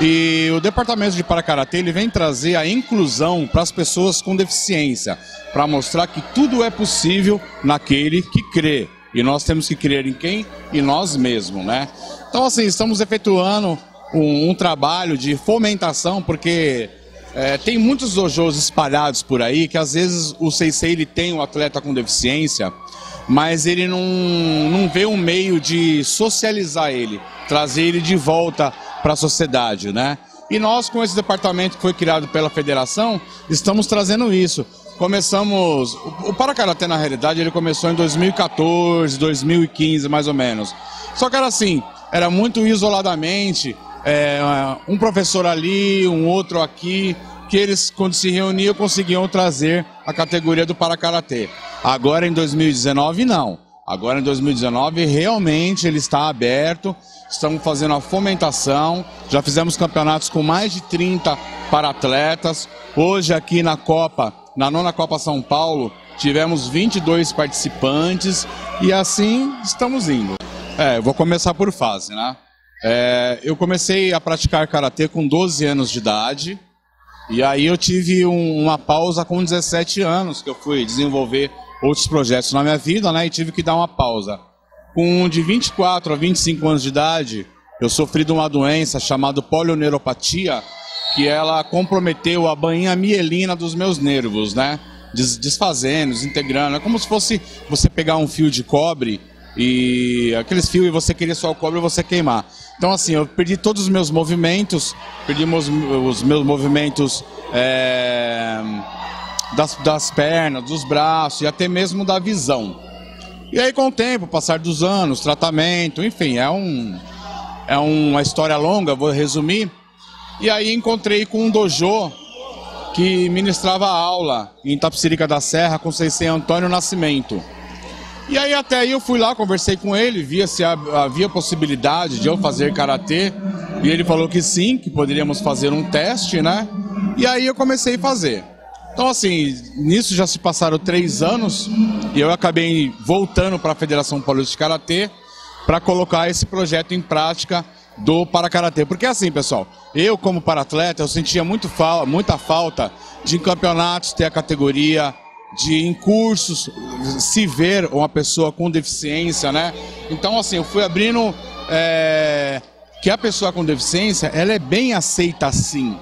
E o departamento de Parakaratê ele vem trazer a inclusão para as pessoas com deficiência, para mostrar que tudo é possível naquele que crê. E nós temos que crer em quem? Em nós mesmos, né? Então, assim, estamos efetuando um, um trabalho de fomentação, porque é, tem muitos dojos espalhados por aí que às vezes o Seisei ele tem um atleta com deficiência, mas ele não, não vê um meio de socializar ele, trazer ele de volta para a sociedade, né? E nós, com esse departamento que foi criado pela federação, estamos trazendo isso. Começamos. O Parakaratê, na realidade, ele começou em 2014, 2015, mais ou menos. Só que era assim, era muito isoladamente é, um professor ali, um outro aqui, que eles, quando se reuniam, conseguiam trazer a categoria do Parakaratê. Agora em 2019, não. Agora em 2019, realmente ele está aberto, estamos fazendo a fomentação, já fizemos campeonatos com mais de 30 para atletas. Hoje aqui na Copa, na nona Copa São Paulo, tivemos 22 participantes e assim estamos indo. É, eu vou começar por fase, né? É, eu comecei a praticar karatê com 12 anos de idade. E aí eu tive um, uma pausa com 17 anos, que eu fui desenvolver outros projetos na minha vida, né? E tive que dar uma pausa. Com de 24 a 25 anos de idade, eu sofri de uma doença chamada polioneuropatia, que ela comprometeu a bainha mielina dos meus nervos, né? des- desfazendo, desintegrando. É como se fosse você pegar um fio de cobre e aqueles fios e você querer só o cobre você queimar. Então assim, eu perdi todos os meus movimentos, perdi os, os meus movimentos é, das, das pernas, dos braços e até mesmo da visão. E aí com o tempo, passar dos anos, tratamento, enfim, é um é uma história longa, vou resumir. E aí encontrei com um dojo que ministrava aula em Tapsirica da Serra com Sensei Antônio Nascimento. E aí até aí eu fui lá, conversei com ele, via se ha- havia possibilidade de eu fazer karatê. E ele falou que sim, que poderíamos fazer um teste, né? E aí eu comecei a fazer. Então assim, nisso já se passaram três anos e eu acabei voltando para a Federação Paulista de Karatê para colocar esse projeto em prática do Parakaratê. Porque assim, pessoal, eu como paratleta, eu sentia muito fal muita falta de campeonatos ter a categoria, de em cursos se ver uma pessoa com deficiência, né? Então assim, eu fui abrindo é, que a pessoa com deficiência, ela é bem aceita assim.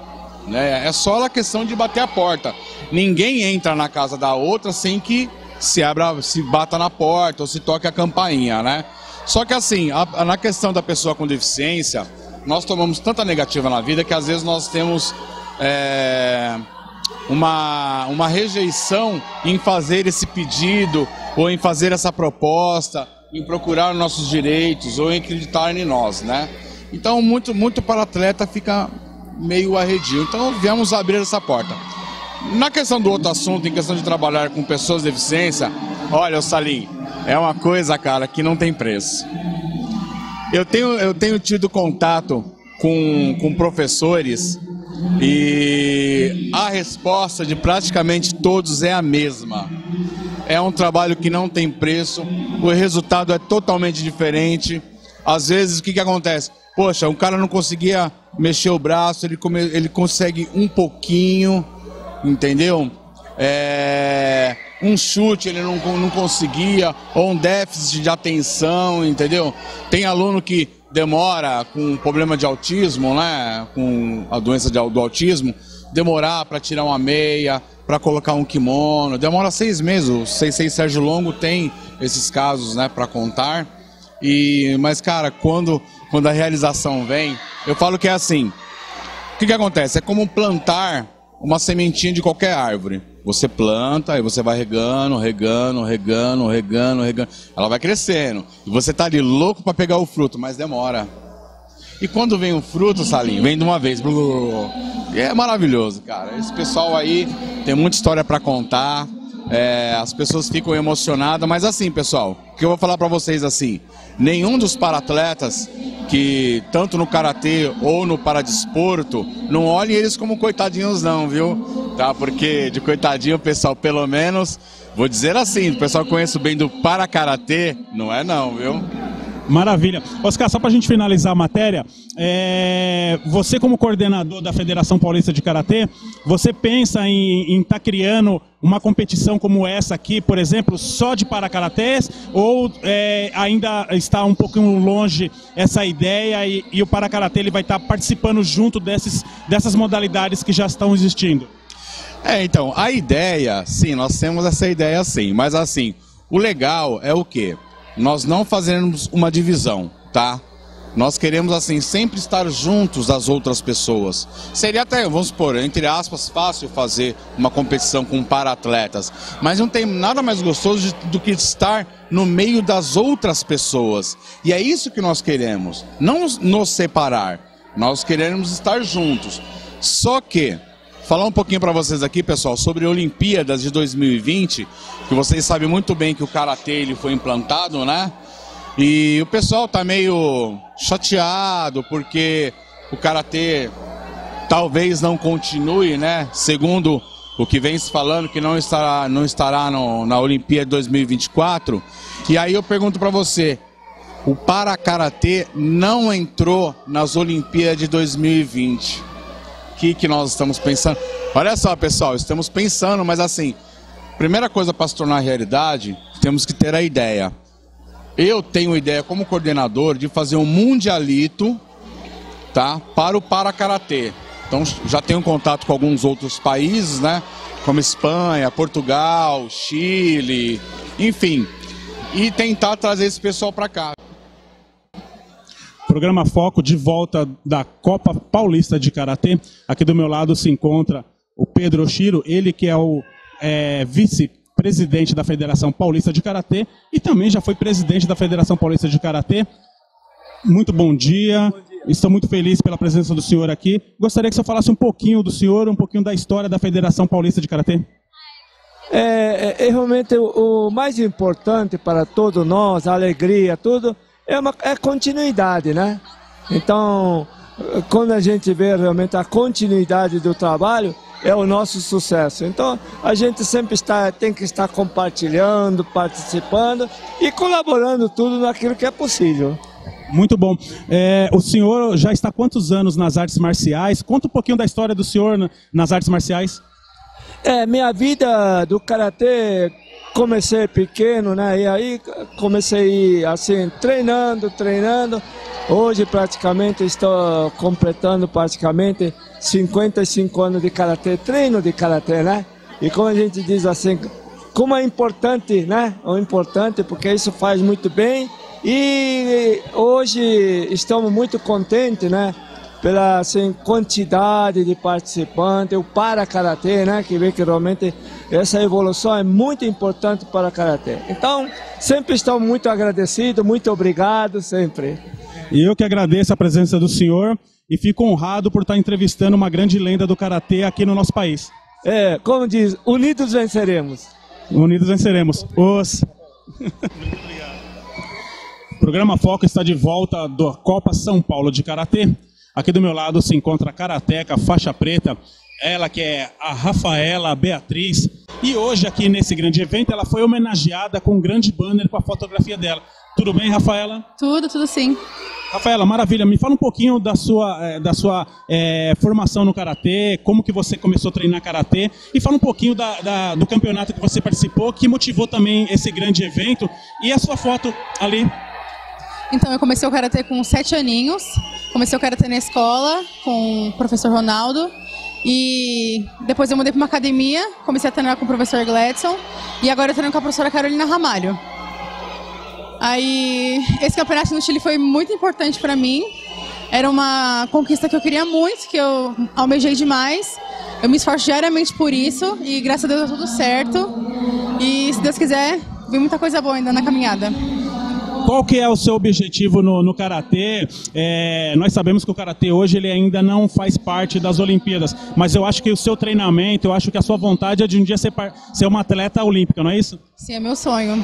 Né? É só a questão de bater a porta. Ninguém entra na casa da outra sem que se abra, se bata na porta ou se toque a campainha, né? Só que assim, a- na questão da pessoa com deficiência, nós tomamos tanta negativa na vida que às vezes nós temos é, uma, uma rejeição em fazer esse pedido ou em fazer essa proposta, em procurar nossos direitos ou em acreditar em nós, né? Então, muito, muito para atleta fica meio arredio. Então, viemos abrir essa porta. Na questão do outro assunto, em questão de trabalhar com pessoas de deficiência, olha, Salim, é uma coisa, cara, que não tem preço. Eu tenho, eu tenho tido contato com, com professores e a resposta de praticamente todos é a mesma. É um trabalho que não tem preço, o resultado é totalmente diferente. Às vezes, o que, que acontece? Poxa, um cara não conseguia mexer o braço, ele, come- ele consegue um pouquinho, entendeu? É, um chute ele não, não conseguia, ou um déficit de atenção, entendeu? Tem aluno que demora com problema de autismo, né? Com a doença de do autismo, demorar para tirar uma meia, para colocar um kimono, demora seis meses. O Sensei Sérgio Longo tem esses casos, né, para contar. E, mas, cara, quando, quando a realização vem, eu falo que é assim. O que, que acontece? É como plantar uma sementinha de qualquer árvore. Você planta, aí você vai regando, regando, regando, regando, regando. Ela vai crescendo. E você tá ali louco para pegar o fruto, mas demora. E quando vem o fruto, Salim, vem de uma vez. É maravilhoso, cara. Esse pessoal aí tem muita história para contar. É, as pessoas ficam emocionadas, mas assim, pessoal, o que eu vou falar para vocês assim, nenhum dos paratletas que tanto no karatê ou no paradesporto, não olhem eles como coitadinhos não, viu? Tá? Porque de coitadinho, pessoal, pelo menos, vou dizer assim, o pessoal que conheço bem do para-karatê, não é não, viu? Maravilha. Oscar, só para a gente finalizar a matéria, é, você como coordenador da Federação Paulista de Karatê, você pensa em estar criando uma competição como essa aqui, por exemplo, só de para-karatês, ou é, ainda está um pouquinho longe essa ideia e, e o para-karatê ele vai estar participando junto desses, dessas modalidades que já estão existindo? É, então, a ideia, sim, nós temos essa ideia sim, mas assim, o legal é o quê? Nós não fazermos uma divisão, tá? Nós queremos, assim, sempre estar juntos das outras pessoas. Seria até, vamos supor, entre aspas, fácil fazer uma competição com para-atletas, mas não tem nada mais gostoso de- do que estar no meio das outras pessoas. E é isso que nós queremos, não nos separar, nós queremos estar juntos. Só que, falar um pouquinho para vocês aqui, pessoal, sobre Olimpíadas de 2020, que vocês sabem muito bem que o karatê ele foi implantado, né? E o pessoal tá meio chateado porque o karatê talvez não continue, né? Segundo o que vem se falando que não estará, não estará no- na Olimpíada de 2024. E aí eu pergunto para você, o para karatê não entrou nas Olimpíadas de 2020 o que, que nós estamos pensando. Olha só, pessoal, estamos pensando, mas assim, primeira coisa para se tornar realidade, temos que ter a ideia. Eu tenho ideia como coordenador de fazer um mundialito, tá, para o para karatê. Então já tenho contato com alguns outros países, né? como Espanha, Portugal, Chile, enfim, e tentar trazer esse pessoal para cá. Programa Foco de volta da Copa Paulista de Karatê. Aqui do meu lado se encontra o Pedro Oshiro, ele que é o é, vice-presidente da Federação Paulista de Karatê e também já foi presidente da Federação Paulista de Karatê. Muito bom dia. bom dia. Estou muito feliz pela presença do senhor aqui. Gostaria que o senhor falasse um pouquinho do senhor, um pouquinho da história da Federação Paulista de Karatê. É, é, é realmente o, o, mais importante para todos nós, a alegria, tudo, é, uma, é continuidade, né? Então, quando a gente vê realmente a continuidade do trabalho, é o nosso sucesso. Então, a gente sempre está, tem que estar compartilhando, participando e colaborando tudo naquilo que é possível. Muito bom. É, o senhor já está há quantos anos nas artes marciais? Conta um pouquinho da história do senhor nas artes marciais. É, minha vida do karatê comecei pequeno, né? E aí comecei assim treinando, treinando. Hoje praticamente estou completando praticamente 55 anos de karatê, treino de karatê, né? E como a gente diz assim, como é importante, né? É importante porque isso faz muito bem e hoje estamos muito contentes, né? Pela assim, quantidade de participantes, o para karatê, né? Que vê que realmente essa evolução é muito importante para karatê. Então, sempre estamos muito agradecidos, muito obrigado sempre. E eu que agradeço a presença do senhor e fico honrado por estar entrevistando uma grande lenda do karatê aqui no nosso país. É, como diz, unidos venceremos. Unidos venceremos. Os. O programa Foco está de volta da Copa São Paulo de Karatê. Aqui do meu lado se encontra a Karateca Faixa Preta, ela que é a Rafaela Beatriz. E hoje aqui nesse grande evento ela foi homenageada com um grande banner com a fotografia dela. Tudo bem, Rafaela? Tudo, tudo sim. Rafaela, maravilha. Me fala um pouquinho da sua, eh, da sua é, formação no karatê, como que você começou a treinar karatê e fala um pouquinho da, da, do campeonato que você participou, que motivou também esse grande evento e a sua foto ali então, eu comecei o karatê com sete aninhos. Comecei o karatê na escola com o professor Ronaldo. E depois eu mudei para uma academia, comecei a treinar com o professor Gladson. E agora eu treino com a professora Carolina Ramalho. Aí, esse campeonato no Chile foi muito importante para mim. Era uma conquista que eu queria muito, que eu almejei demais. Eu me esforço diariamente por isso e graças a Deus deu tudo certo. E se Deus quiser, vem muita coisa boa ainda na caminhada qual que é o seu objetivo no, no Karatê? É, nós sabemos que o Karatê hoje ele ainda não faz parte das Olimpíadas, mas eu acho que o seu treinamento, eu acho que a sua vontade é de um dia ser, ser uma atleta olímpica, não é isso? Sim, é meu sonho,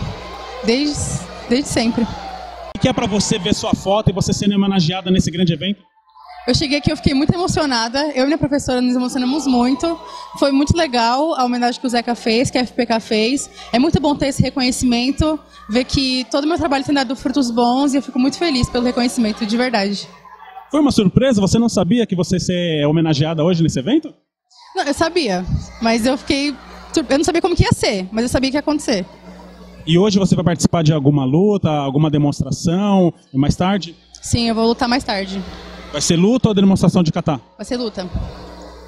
desde, desde sempre. O que é para você ver sua foto e você sendo homenageada nesse grande evento? Eu cheguei aqui, eu fiquei muito emocionada. Eu e minha professora nos emocionamos muito. Foi muito legal a homenagem que o Zeca fez, que a FPK fez. É muito bom ter esse reconhecimento, ver que todo o meu trabalho tem dado frutos bons e eu fico muito feliz pelo reconhecimento, de verdade. Foi uma surpresa? Você não sabia que você ia ser homenageada hoje nesse evento? Não, eu sabia, mas eu fiquei. Eu não sabia como que ia ser, mas eu sabia que ia acontecer. E hoje você vai participar de alguma luta, alguma demonstração mais tarde? Sim, eu vou lutar mais tarde. Vai ser luta ou demonstração de kata? Vai ser luta.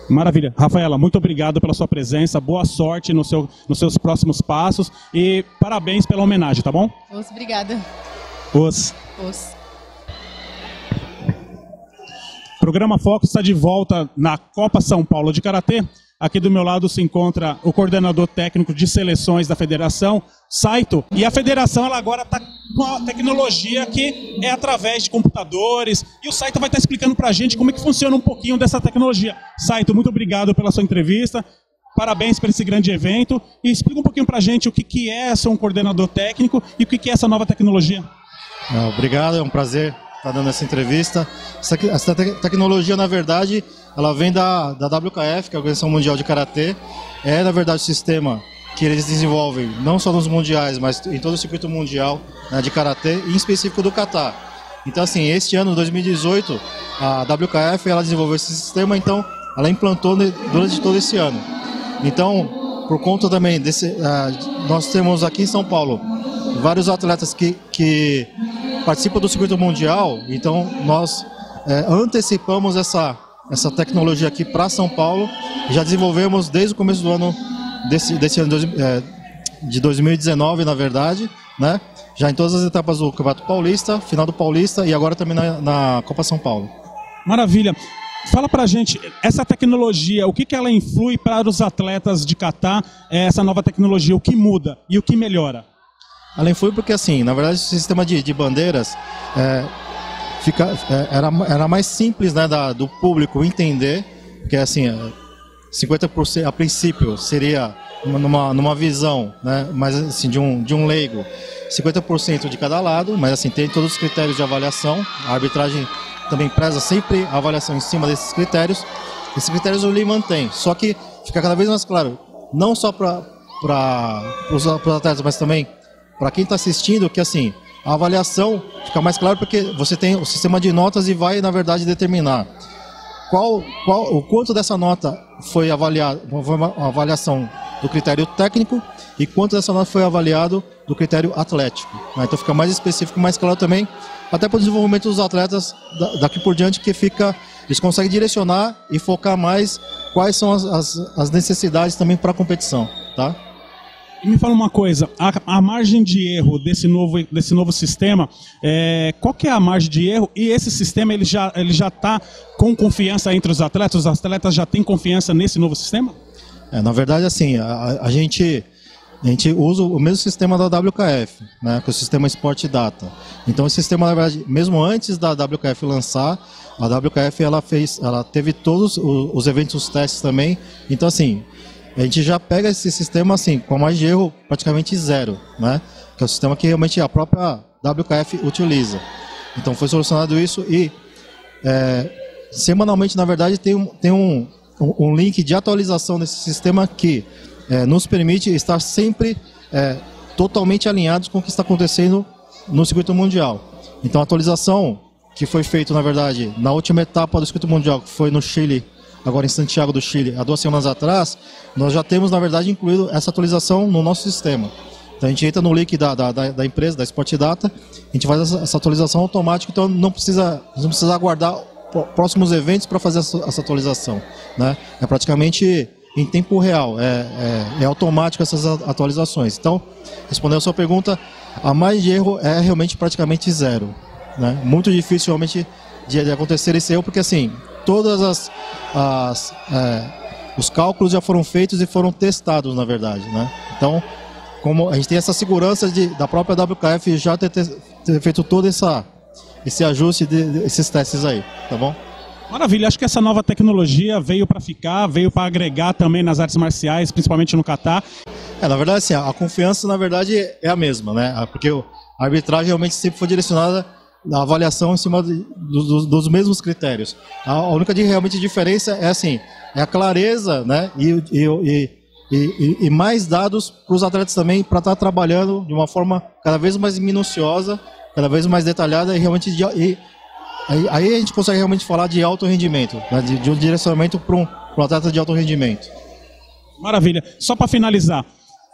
Maravilha. Rafaela, muito obrigado pela sua presença. Boa sorte no seu, nos seus próximos passos e parabéns pela homenagem, tá bom? Os, obrigada. Os. Os. Programa Foco está de volta na Copa São Paulo de Karatê. Aqui do meu lado se encontra o coordenador técnico de seleções da federação, Saito. E a federação ela agora está com a tecnologia que é através de computadores. E o Saito vai estar tá explicando para a gente como é que funciona um pouquinho dessa tecnologia. Saito, muito obrigado pela sua entrevista. Parabéns por esse grande evento. E explica um pouquinho para a gente o que, que é ser um coordenador técnico e o que, que é essa nova tecnologia. Obrigado, é um prazer estar dando essa entrevista. Essa, essa te tecnologia, na verdade, ela vem da, da WKF, que é a Organização Mundial de Karatê. É, na verdade, o sistema que eles desenvolvem, não só nos mundiais, mas em todo o circuito mundial né, de Karatê, e em específico do Catar. Então, assim, este ano, 2018, a WKF ela desenvolveu esse sistema, então ela implantou durante todo esse ano. Então, por conta também desse, uh, nós temos aqui em São Paulo vários atletas que, que participam do circuito mundial, então nós é, antecipamos essa essa tecnologia aqui para São Paulo. Já desenvolvemos desde o começo do ano desse, desse ano dois- é, de 2019, na verdade, né? Já em todas as etapas do Campeonato Paulista, final do Paulista e agora também na, na Copa São Paulo. Maravilha. Fala pra gente, essa tecnologia, o que, que ela influi para os atletas de catar eh, essa nova tecnologia? O que muda e o que melhora? Ela influi porque, assim, na verdade, o sistema de, de bandeiras é, fica, é, era, era mais simples né, da- do público entender, porque, assim, é, 50% a princípio seria uma- numa, numa visão, né, mas, assim, de um, de um leigo, 50% de cada lado, mas, assim, tem todos os critérios de avaliação, a arbitragem também preza sempre a avaliação em cima desses critérios, esses critérios o Lee mantém, só que fica cada vez mais claro, não só para os atletas, mas também para quem está assistindo, que assim, a avaliação fica mais claro porque você tem o sistema de notas e vai, na verdade, determinar qual, qual, o quanto dessa nota foi avaliado, foi uma avaliação do critério técnico e quanto dessa nota foi avaliado do critério atlético. né? Então fica mais específico, mais claro também, até para o desenvolvimento dos atletas da- daqui por diante, que fica, eles conseguem direcionar e focar mais quais são as, as, as necessidades também para a competição, tá? Me fala uma coisa, a, a margem de erro desse novo, desse novo sistema, é, qual que é a margem de erro? E esse sistema ele já ele já está com confiança entre os atletas? Os atletas já têm confiança nesse novo sistema? É, na verdade, assim, a, a gente, a gente usa o mesmo sistema da WKF, né, que é o sistema Sport Data. Então, o sistema, na verdade, mesmo antes da WKF lançar, a WKF ela fez, ela teve todos o- os eventos, os testes também. Então, assim, a gente já pega esse sistema assim com a margem de erro praticamente zero, né? Que é o sistema que realmente a própria WKF utiliza. Então, foi solucionado isso e é, semanalmente, na verdade, tem um, tem um, um link de atualização desse sistema que é, nos permite estar sempre é, totalmente alinhados com o que está acontecendo no circuito mundial. Então, a atualização que foi feita, na verdade, na última etapa do circuito mundial, que foi no Chile, agora em Santiago do Chile, há duas semanas atrás, nós já temos, na verdade, incluído essa atualização no nosso sistema. Então a gente entra no link da, da, da, empresa, da Sport Data, a gente faz essa, essa atualização automática, então não precisa, não precisa aguardar pró- próximos eventos para fazer essa, essa atualização. Né? É praticamente em tempo real, é, é, é automático essas atualizações. Então, respondendo a sua pergunta, a margem de erro é realmente praticamente zero. Né? Muito difícil realmente de, de acontecer esse erro, porque assim, todas as, as é, os cálculos já foram feitos e foram testados, na verdade. Né? Então, como a gente tem essa segurança de, da própria WKF já ter, ter- ter feito todo essa, esse ajuste de- desses testes aí, tá bom? Maravilha, acho que essa nova tecnologia veio para ficar, veio para agregar também nas artes marciais, principalmente no Catar. É, na verdade, assim, a confiança, na verdade, é a mesma, né? Porque a arbitragem realmente sempre foi direcionada na avaliação em cima de- do- do- dos mesmos critérios. A, única de, realmente diferença é assim, é a clareza, né? E, e, e, e- mais dados para os atletas também para estar trabalhando de uma forma cada vez mais minuciosa, cada vez mais detalhada e realmente de, aí, aí a gente consegue realmente falar de alto rendimento, né? de, de um direcionamento para um, um atleta de alto rendimento. Maravilha. Só para finalizar,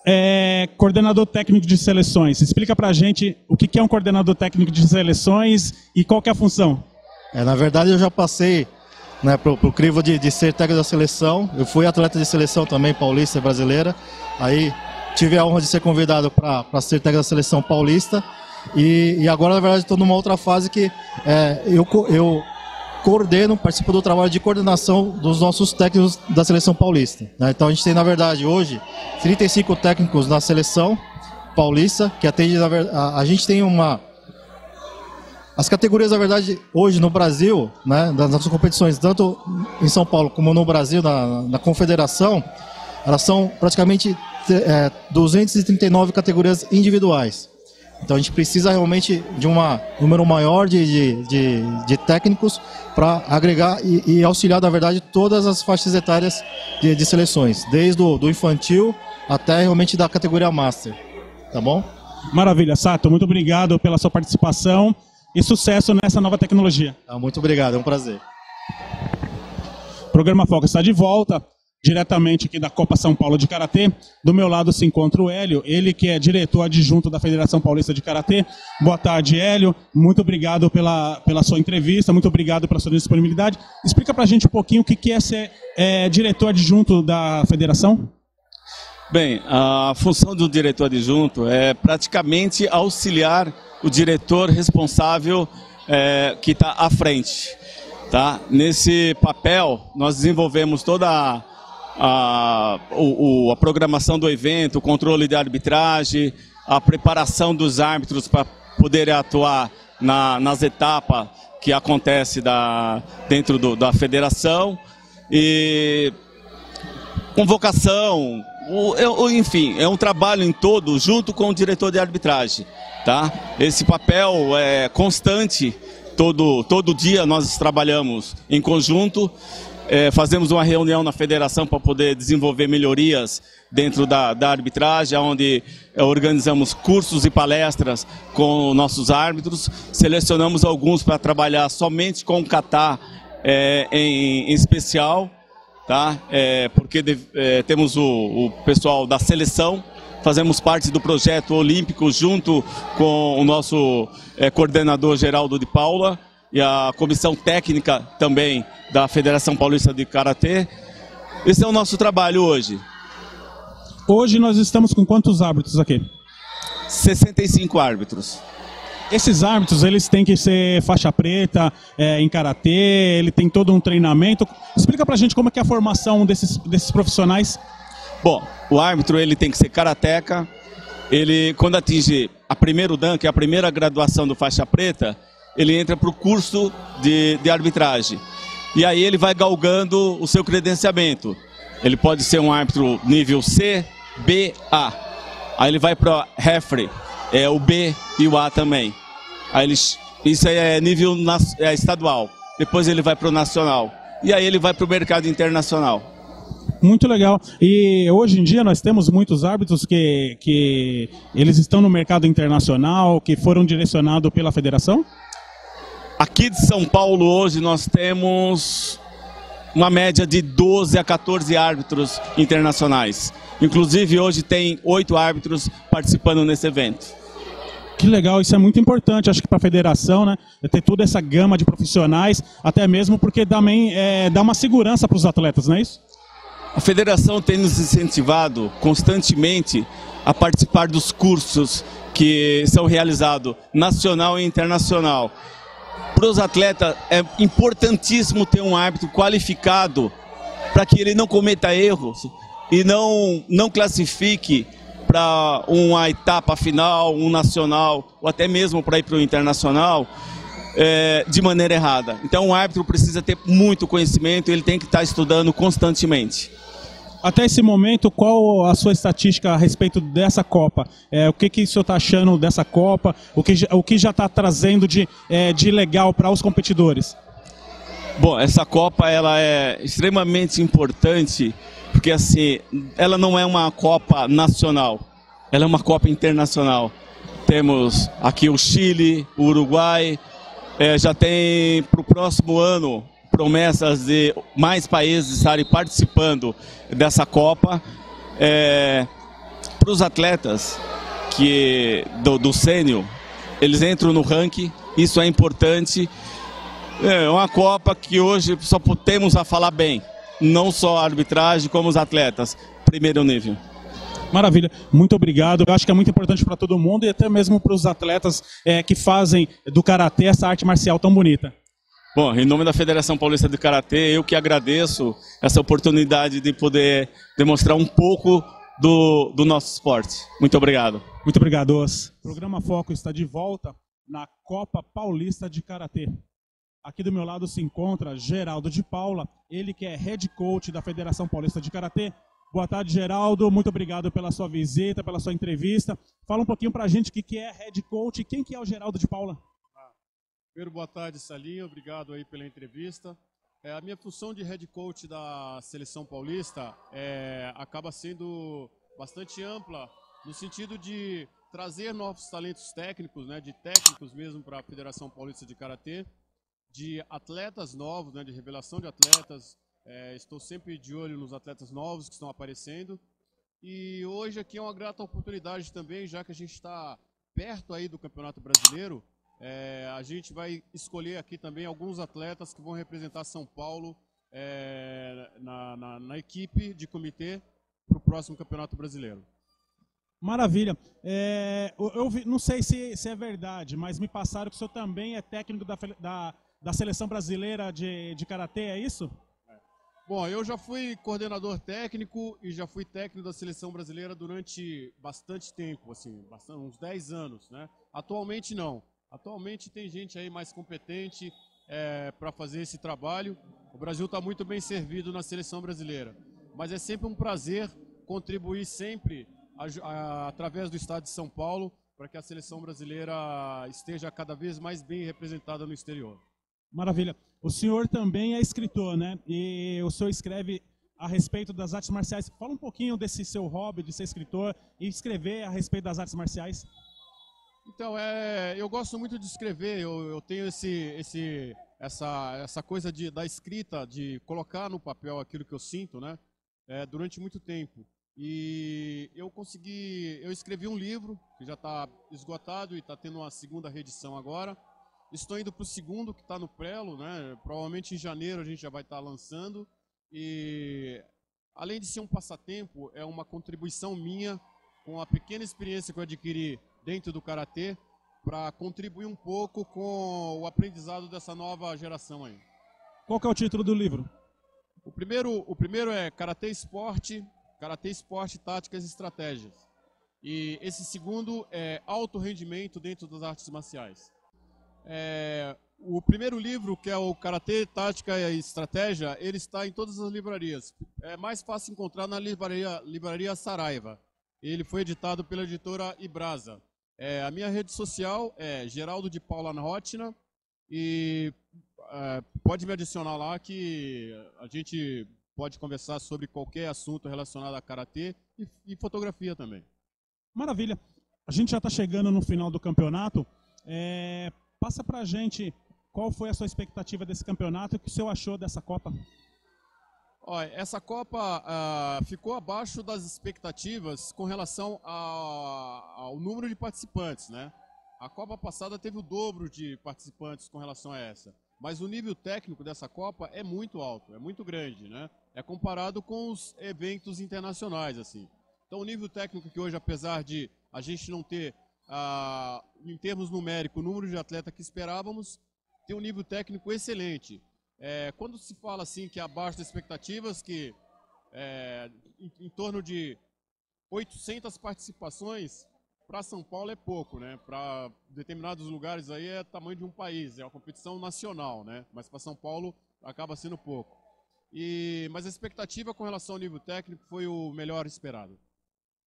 é, coordenador técnico de seleções, explica para a gente o que é um coordenador técnico de seleções e qual é a função. É, na verdade, eu já passei né, pro, pro crivo de, de ser técnico da seleção. Eu fui atleta de seleção também, paulista e brasileira. Aí tive a honra de ser convidado para ser técnico da seleção paulista. E, e agora, na verdade, estou numa outra fase que é, eu, eu coordeno, participo do trabalho de coordenação dos nossos técnicos da seleção paulista. né? Então a gente tem, na verdade, hoje 35 técnicos na seleção paulista, que atende, na verdade, a, a gente tem uma, as categorias, na verdade, hoje no Brasil, né, das nossas competições, tanto em São Paulo como no Brasil, na, na confederação, elas são praticamente é, 239 categorias individuais. Então a gente precisa realmente de um número maior de, de, de, de técnicos para agregar e, e auxiliar, na verdade, todas as faixas etárias de, de seleções, desde o do infantil até realmente da categoria Master. Tá bom? Maravilha, Sato, muito obrigado pela sua participação e sucesso nessa nova tecnologia. Tá, muito obrigado, é um prazer. O programa Foca está de volta, diretamente aqui da Copa São Paulo de Karatê. Do meu lado se encontra o Hélio, ele que é diretor adjunto da Federação Paulista de Karatê. Boa tarde, Hélio. Muito obrigado pela, pela sua entrevista, muito obrigado pela sua disponibilidade. Explica pra gente um pouquinho o que é ser é, diretor adjunto da federação. Bem, a função do diretor adjunto é praticamente auxiliar o diretor responsável é, que está à frente. Tá? Nesse papel, nós desenvolvemos toda a, a, o, a programação do evento, o controle de arbitragem, a preparação dos árbitros para poderem atuar na, nas etapas que acontece da, dentro do, da federação e convocação, o, enfim, é um trabalho em todo junto com o diretor de arbitragem, tá? Esse papel é constante, todo, todo dia nós trabalhamos em conjunto, é, fazemos uma reunião na federação para poder desenvolver melhorias dentro da, da arbitragem, onde é, organizamos cursos e palestras com nossos árbitros, selecionamos alguns para trabalhar somente com o Catar é, em, em especial, tá? É, porque de, é, temos o, o, pessoal da seleção, fazemos parte do projeto olímpico junto com o nosso é, coordenador Geraldo de Paula e a comissão técnica também da Federação Paulista de Karatê. Esse é o nosso trabalho hoje. Hoje nós estamos com quantos árbitros aqui? 65 árbitros. Esses árbitros, eles têm que ser faixa preta é, em karatê, ele tem todo um treinamento. Explica pra gente como é que é a formação desses, desses profissionais. Bom, o árbitro ele tem que ser karateca. Ele, quando atinge a primeiro dan, que é a primeira graduação do faixa preta, ele entra para o curso de, de arbitragem. E aí ele vai galgando o seu credenciamento. Ele pode ser um árbitro nível C, B, A. Aí ele vai para referee, é o B e o A também. Aí eles, isso é nível é estadual. Depois ele vai para o nacional. E aí ele vai para o mercado internacional. Muito legal. E hoje em dia nós temos muitos árbitros que, que eles estão no mercado internacional, que foram direcionados pela federação? Aqui de São Paulo hoje nós temos uma média de 12 a 14 árbitros internacionais. Inclusive hoje tem oito árbitros participando nesse evento. Que legal, isso é muito importante, acho que para a federação, né? É ter toda essa gama de profissionais, até mesmo porque também é, dá uma segurança para os atletas, não é isso? A federação tem nos incentivado constantemente a participar dos cursos que são realizados nacional e internacional. Para os atletas é importantíssimo ter um árbitro qualificado para que ele não cometa erros e não, não classifique para uma etapa final, um nacional, ou até mesmo para ir para o internacional, é, de maneira errada. Então o árbitro precisa ter muito conhecimento, ele tem que estar estudando constantemente. Até esse momento, qual a sua estatística a respeito dessa Copa? É, o que, que o senhor está achando dessa Copa? O que, o que já está trazendo de, é, de legal para os competidores? Bom, essa Copa ela é extremamente importante porque assim, ela não é uma Copa nacional, ela é uma Copa internacional. Temos aqui o Chile, o Uruguai, é, já tem para o próximo ano promessas de mais países estarem participando dessa Copa. É, para os atletas que do, do sênior, eles entram no ranking, isso é importante. É uma Copa que hoje só temos a falar bem não só a arbitragem, como os atletas. Primeiro nível. Maravilha, muito obrigado. Eu acho que é muito importante para todo mundo e até mesmo para os atletas é, que fazem do karatê essa arte marcial tão bonita. Bom, em nome da Federação Paulista de Karatê, eu que agradeço essa oportunidade de poder demonstrar um pouco do, do nosso esporte. Muito obrigado. Muito obrigado. O programa Foco está de volta na Copa Paulista de Karatê. Aqui do meu lado se encontra Geraldo de Paula, ele que é head coach da Federação Paulista de Karatê. Boa tarde, Geraldo. Muito obrigado pela sua visita, pela sua entrevista. Fala um pouquinho pra gente o que é head coach e quem que é o Geraldo de Paula. Primeiro, boa tarde, Salinho. Obrigado aí pela entrevista. É, a minha função de head coach da Seleção Paulista é, acaba sendo bastante ampla no sentido de trazer novos talentos técnicos, né, de técnicos mesmo para a Federação Paulista de Karatê de atletas novos, né, de revelação de atletas. É, estou sempre de olho nos atletas novos que estão aparecendo. E hoje aqui é uma grata oportunidade também, já que a gente está perto aí do Campeonato Brasileiro, é, a gente vai escolher aqui também alguns atletas que vão representar São Paulo é, na, na, na, equipe de comitê para o próximo Campeonato Brasileiro. Maravilha. É, eu, eu vi, não sei se, se, é verdade, mas me passaram que o senhor também é técnico da, da, da seleção brasileira de, de karatê, é isso? Bom, eu já fui coordenador técnico e já fui técnico da seleção brasileira durante bastante tempo, assim, bastante, uns 10 anos, né? Atualmente não. Atualmente tem gente aí mais competente é, para fazer esse trabalho. O Brasil está muito bem servido na seleção brasileira. Mas é sempre um prazer contribuir sempre a, a, através do Estado de São Paulo para que a seleção brasileira esteja cada vez mais bem representada no exterior. Maravilha. O senhor também é escritor, né? E o senhor escreve a respeito das artes marciais. Fala um pouquinho desse seu hobby de ser escritor e escrever a respeito das artes marciais. Então, é, eu gosto muito de escrever. Eu, eu tenho esse, esse, essa, essa coisa de, da escrita, de colocar no papel aquilo que eu sinto, né? É, durante muito tempo. E eu consegui, eu escrevi um livro que já está esgotado e está tendo uma segunda reedição agora. Estou indo para o segundo, que está no prelo, né? Provavelmente em janeiro a gente já vai estar tá lançando. E além de ser um passatempo, é uma contribuição minha com a pequena experiência que eu adquiri dentro do karatê para contribuir um pouco com o aprendizado dessa nova geração aí. Qual é o título do livro? O primeiro, o primeiro é Karatê Esporte, Karatê Esporte, Táticas e Estratégias. E esse segundo é Alto Rendimento dentro das artes marciais. É, o primeiro livro, que é o Karatê, Tática e Estratégia, ele está em todas as livrarias. É mais fácil encontrar na livraria, livraria Saraiva. Ele foi editado pela editora Ibrasa. É, a minha rede social é Geraldo de Paula Rotina e é, pode me adicionar lá que a gente pode conversar sobre qualquer assunto relacionado a karatê e, e fotografia também. Maravilha. A gente já está chegando no final do campeonato. É, Passa para a gente qual foi a sua expectativa desse campeonato e o que o senhor achou dessa Copa. Olha, essa Copa uh, ficou abaixo das expectativas com relação a, ao número de participantes, né? A Copa passada teve o dobro de participantes com relação a essa. Mas o nível técnico dessa Copa é muito alto, é muito grande, né? É comparado com os eventos internacionais, assim. Então o nível técnico que hoje, apesar de a gente não ter ah, em termos numéricos, o número de atleta que esperávamos, tem um nível técnico excelente. É, quando se fala assim que é abaixo das expectativas, que é, em, em, torno de 800 participações, para São Paulo é pouco, né? Para determinados lugares aí é tamanho de um país, é uma competição nacional, né? Mas para São Paulo acaba sendo pouco. E, mas a expectativa com relação ao nível técnico foi o melhor esperado.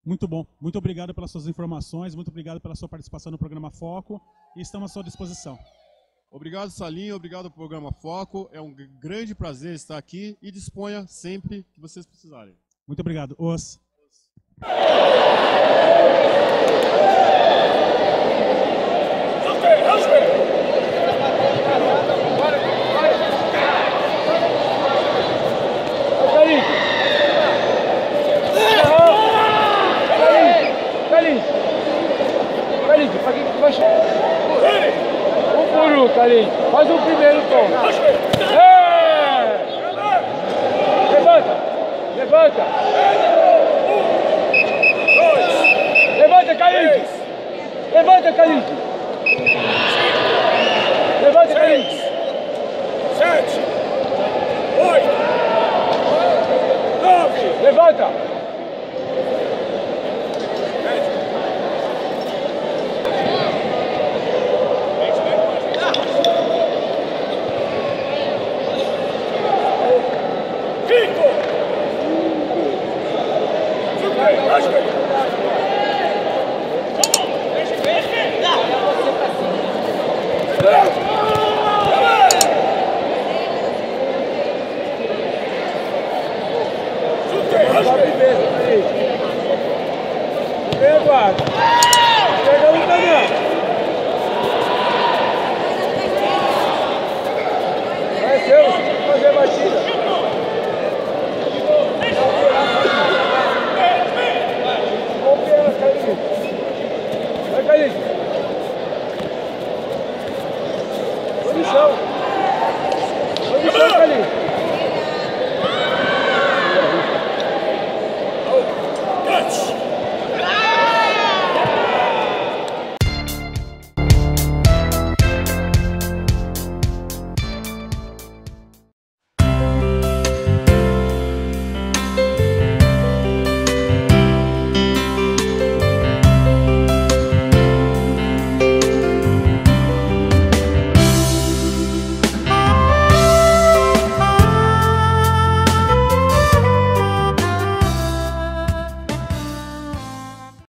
Muito bom. Muito obrigado pelas suas informações, muito obrigado pela sua participação no programa Foco e estamos à sua disposição. Obrigado, Salinho, obrigado ao programa Foco. É um grande prazer estar aqui e disponha sempre que vocês precisarem. Muito obrigado. Os. Faz o primeiro tom.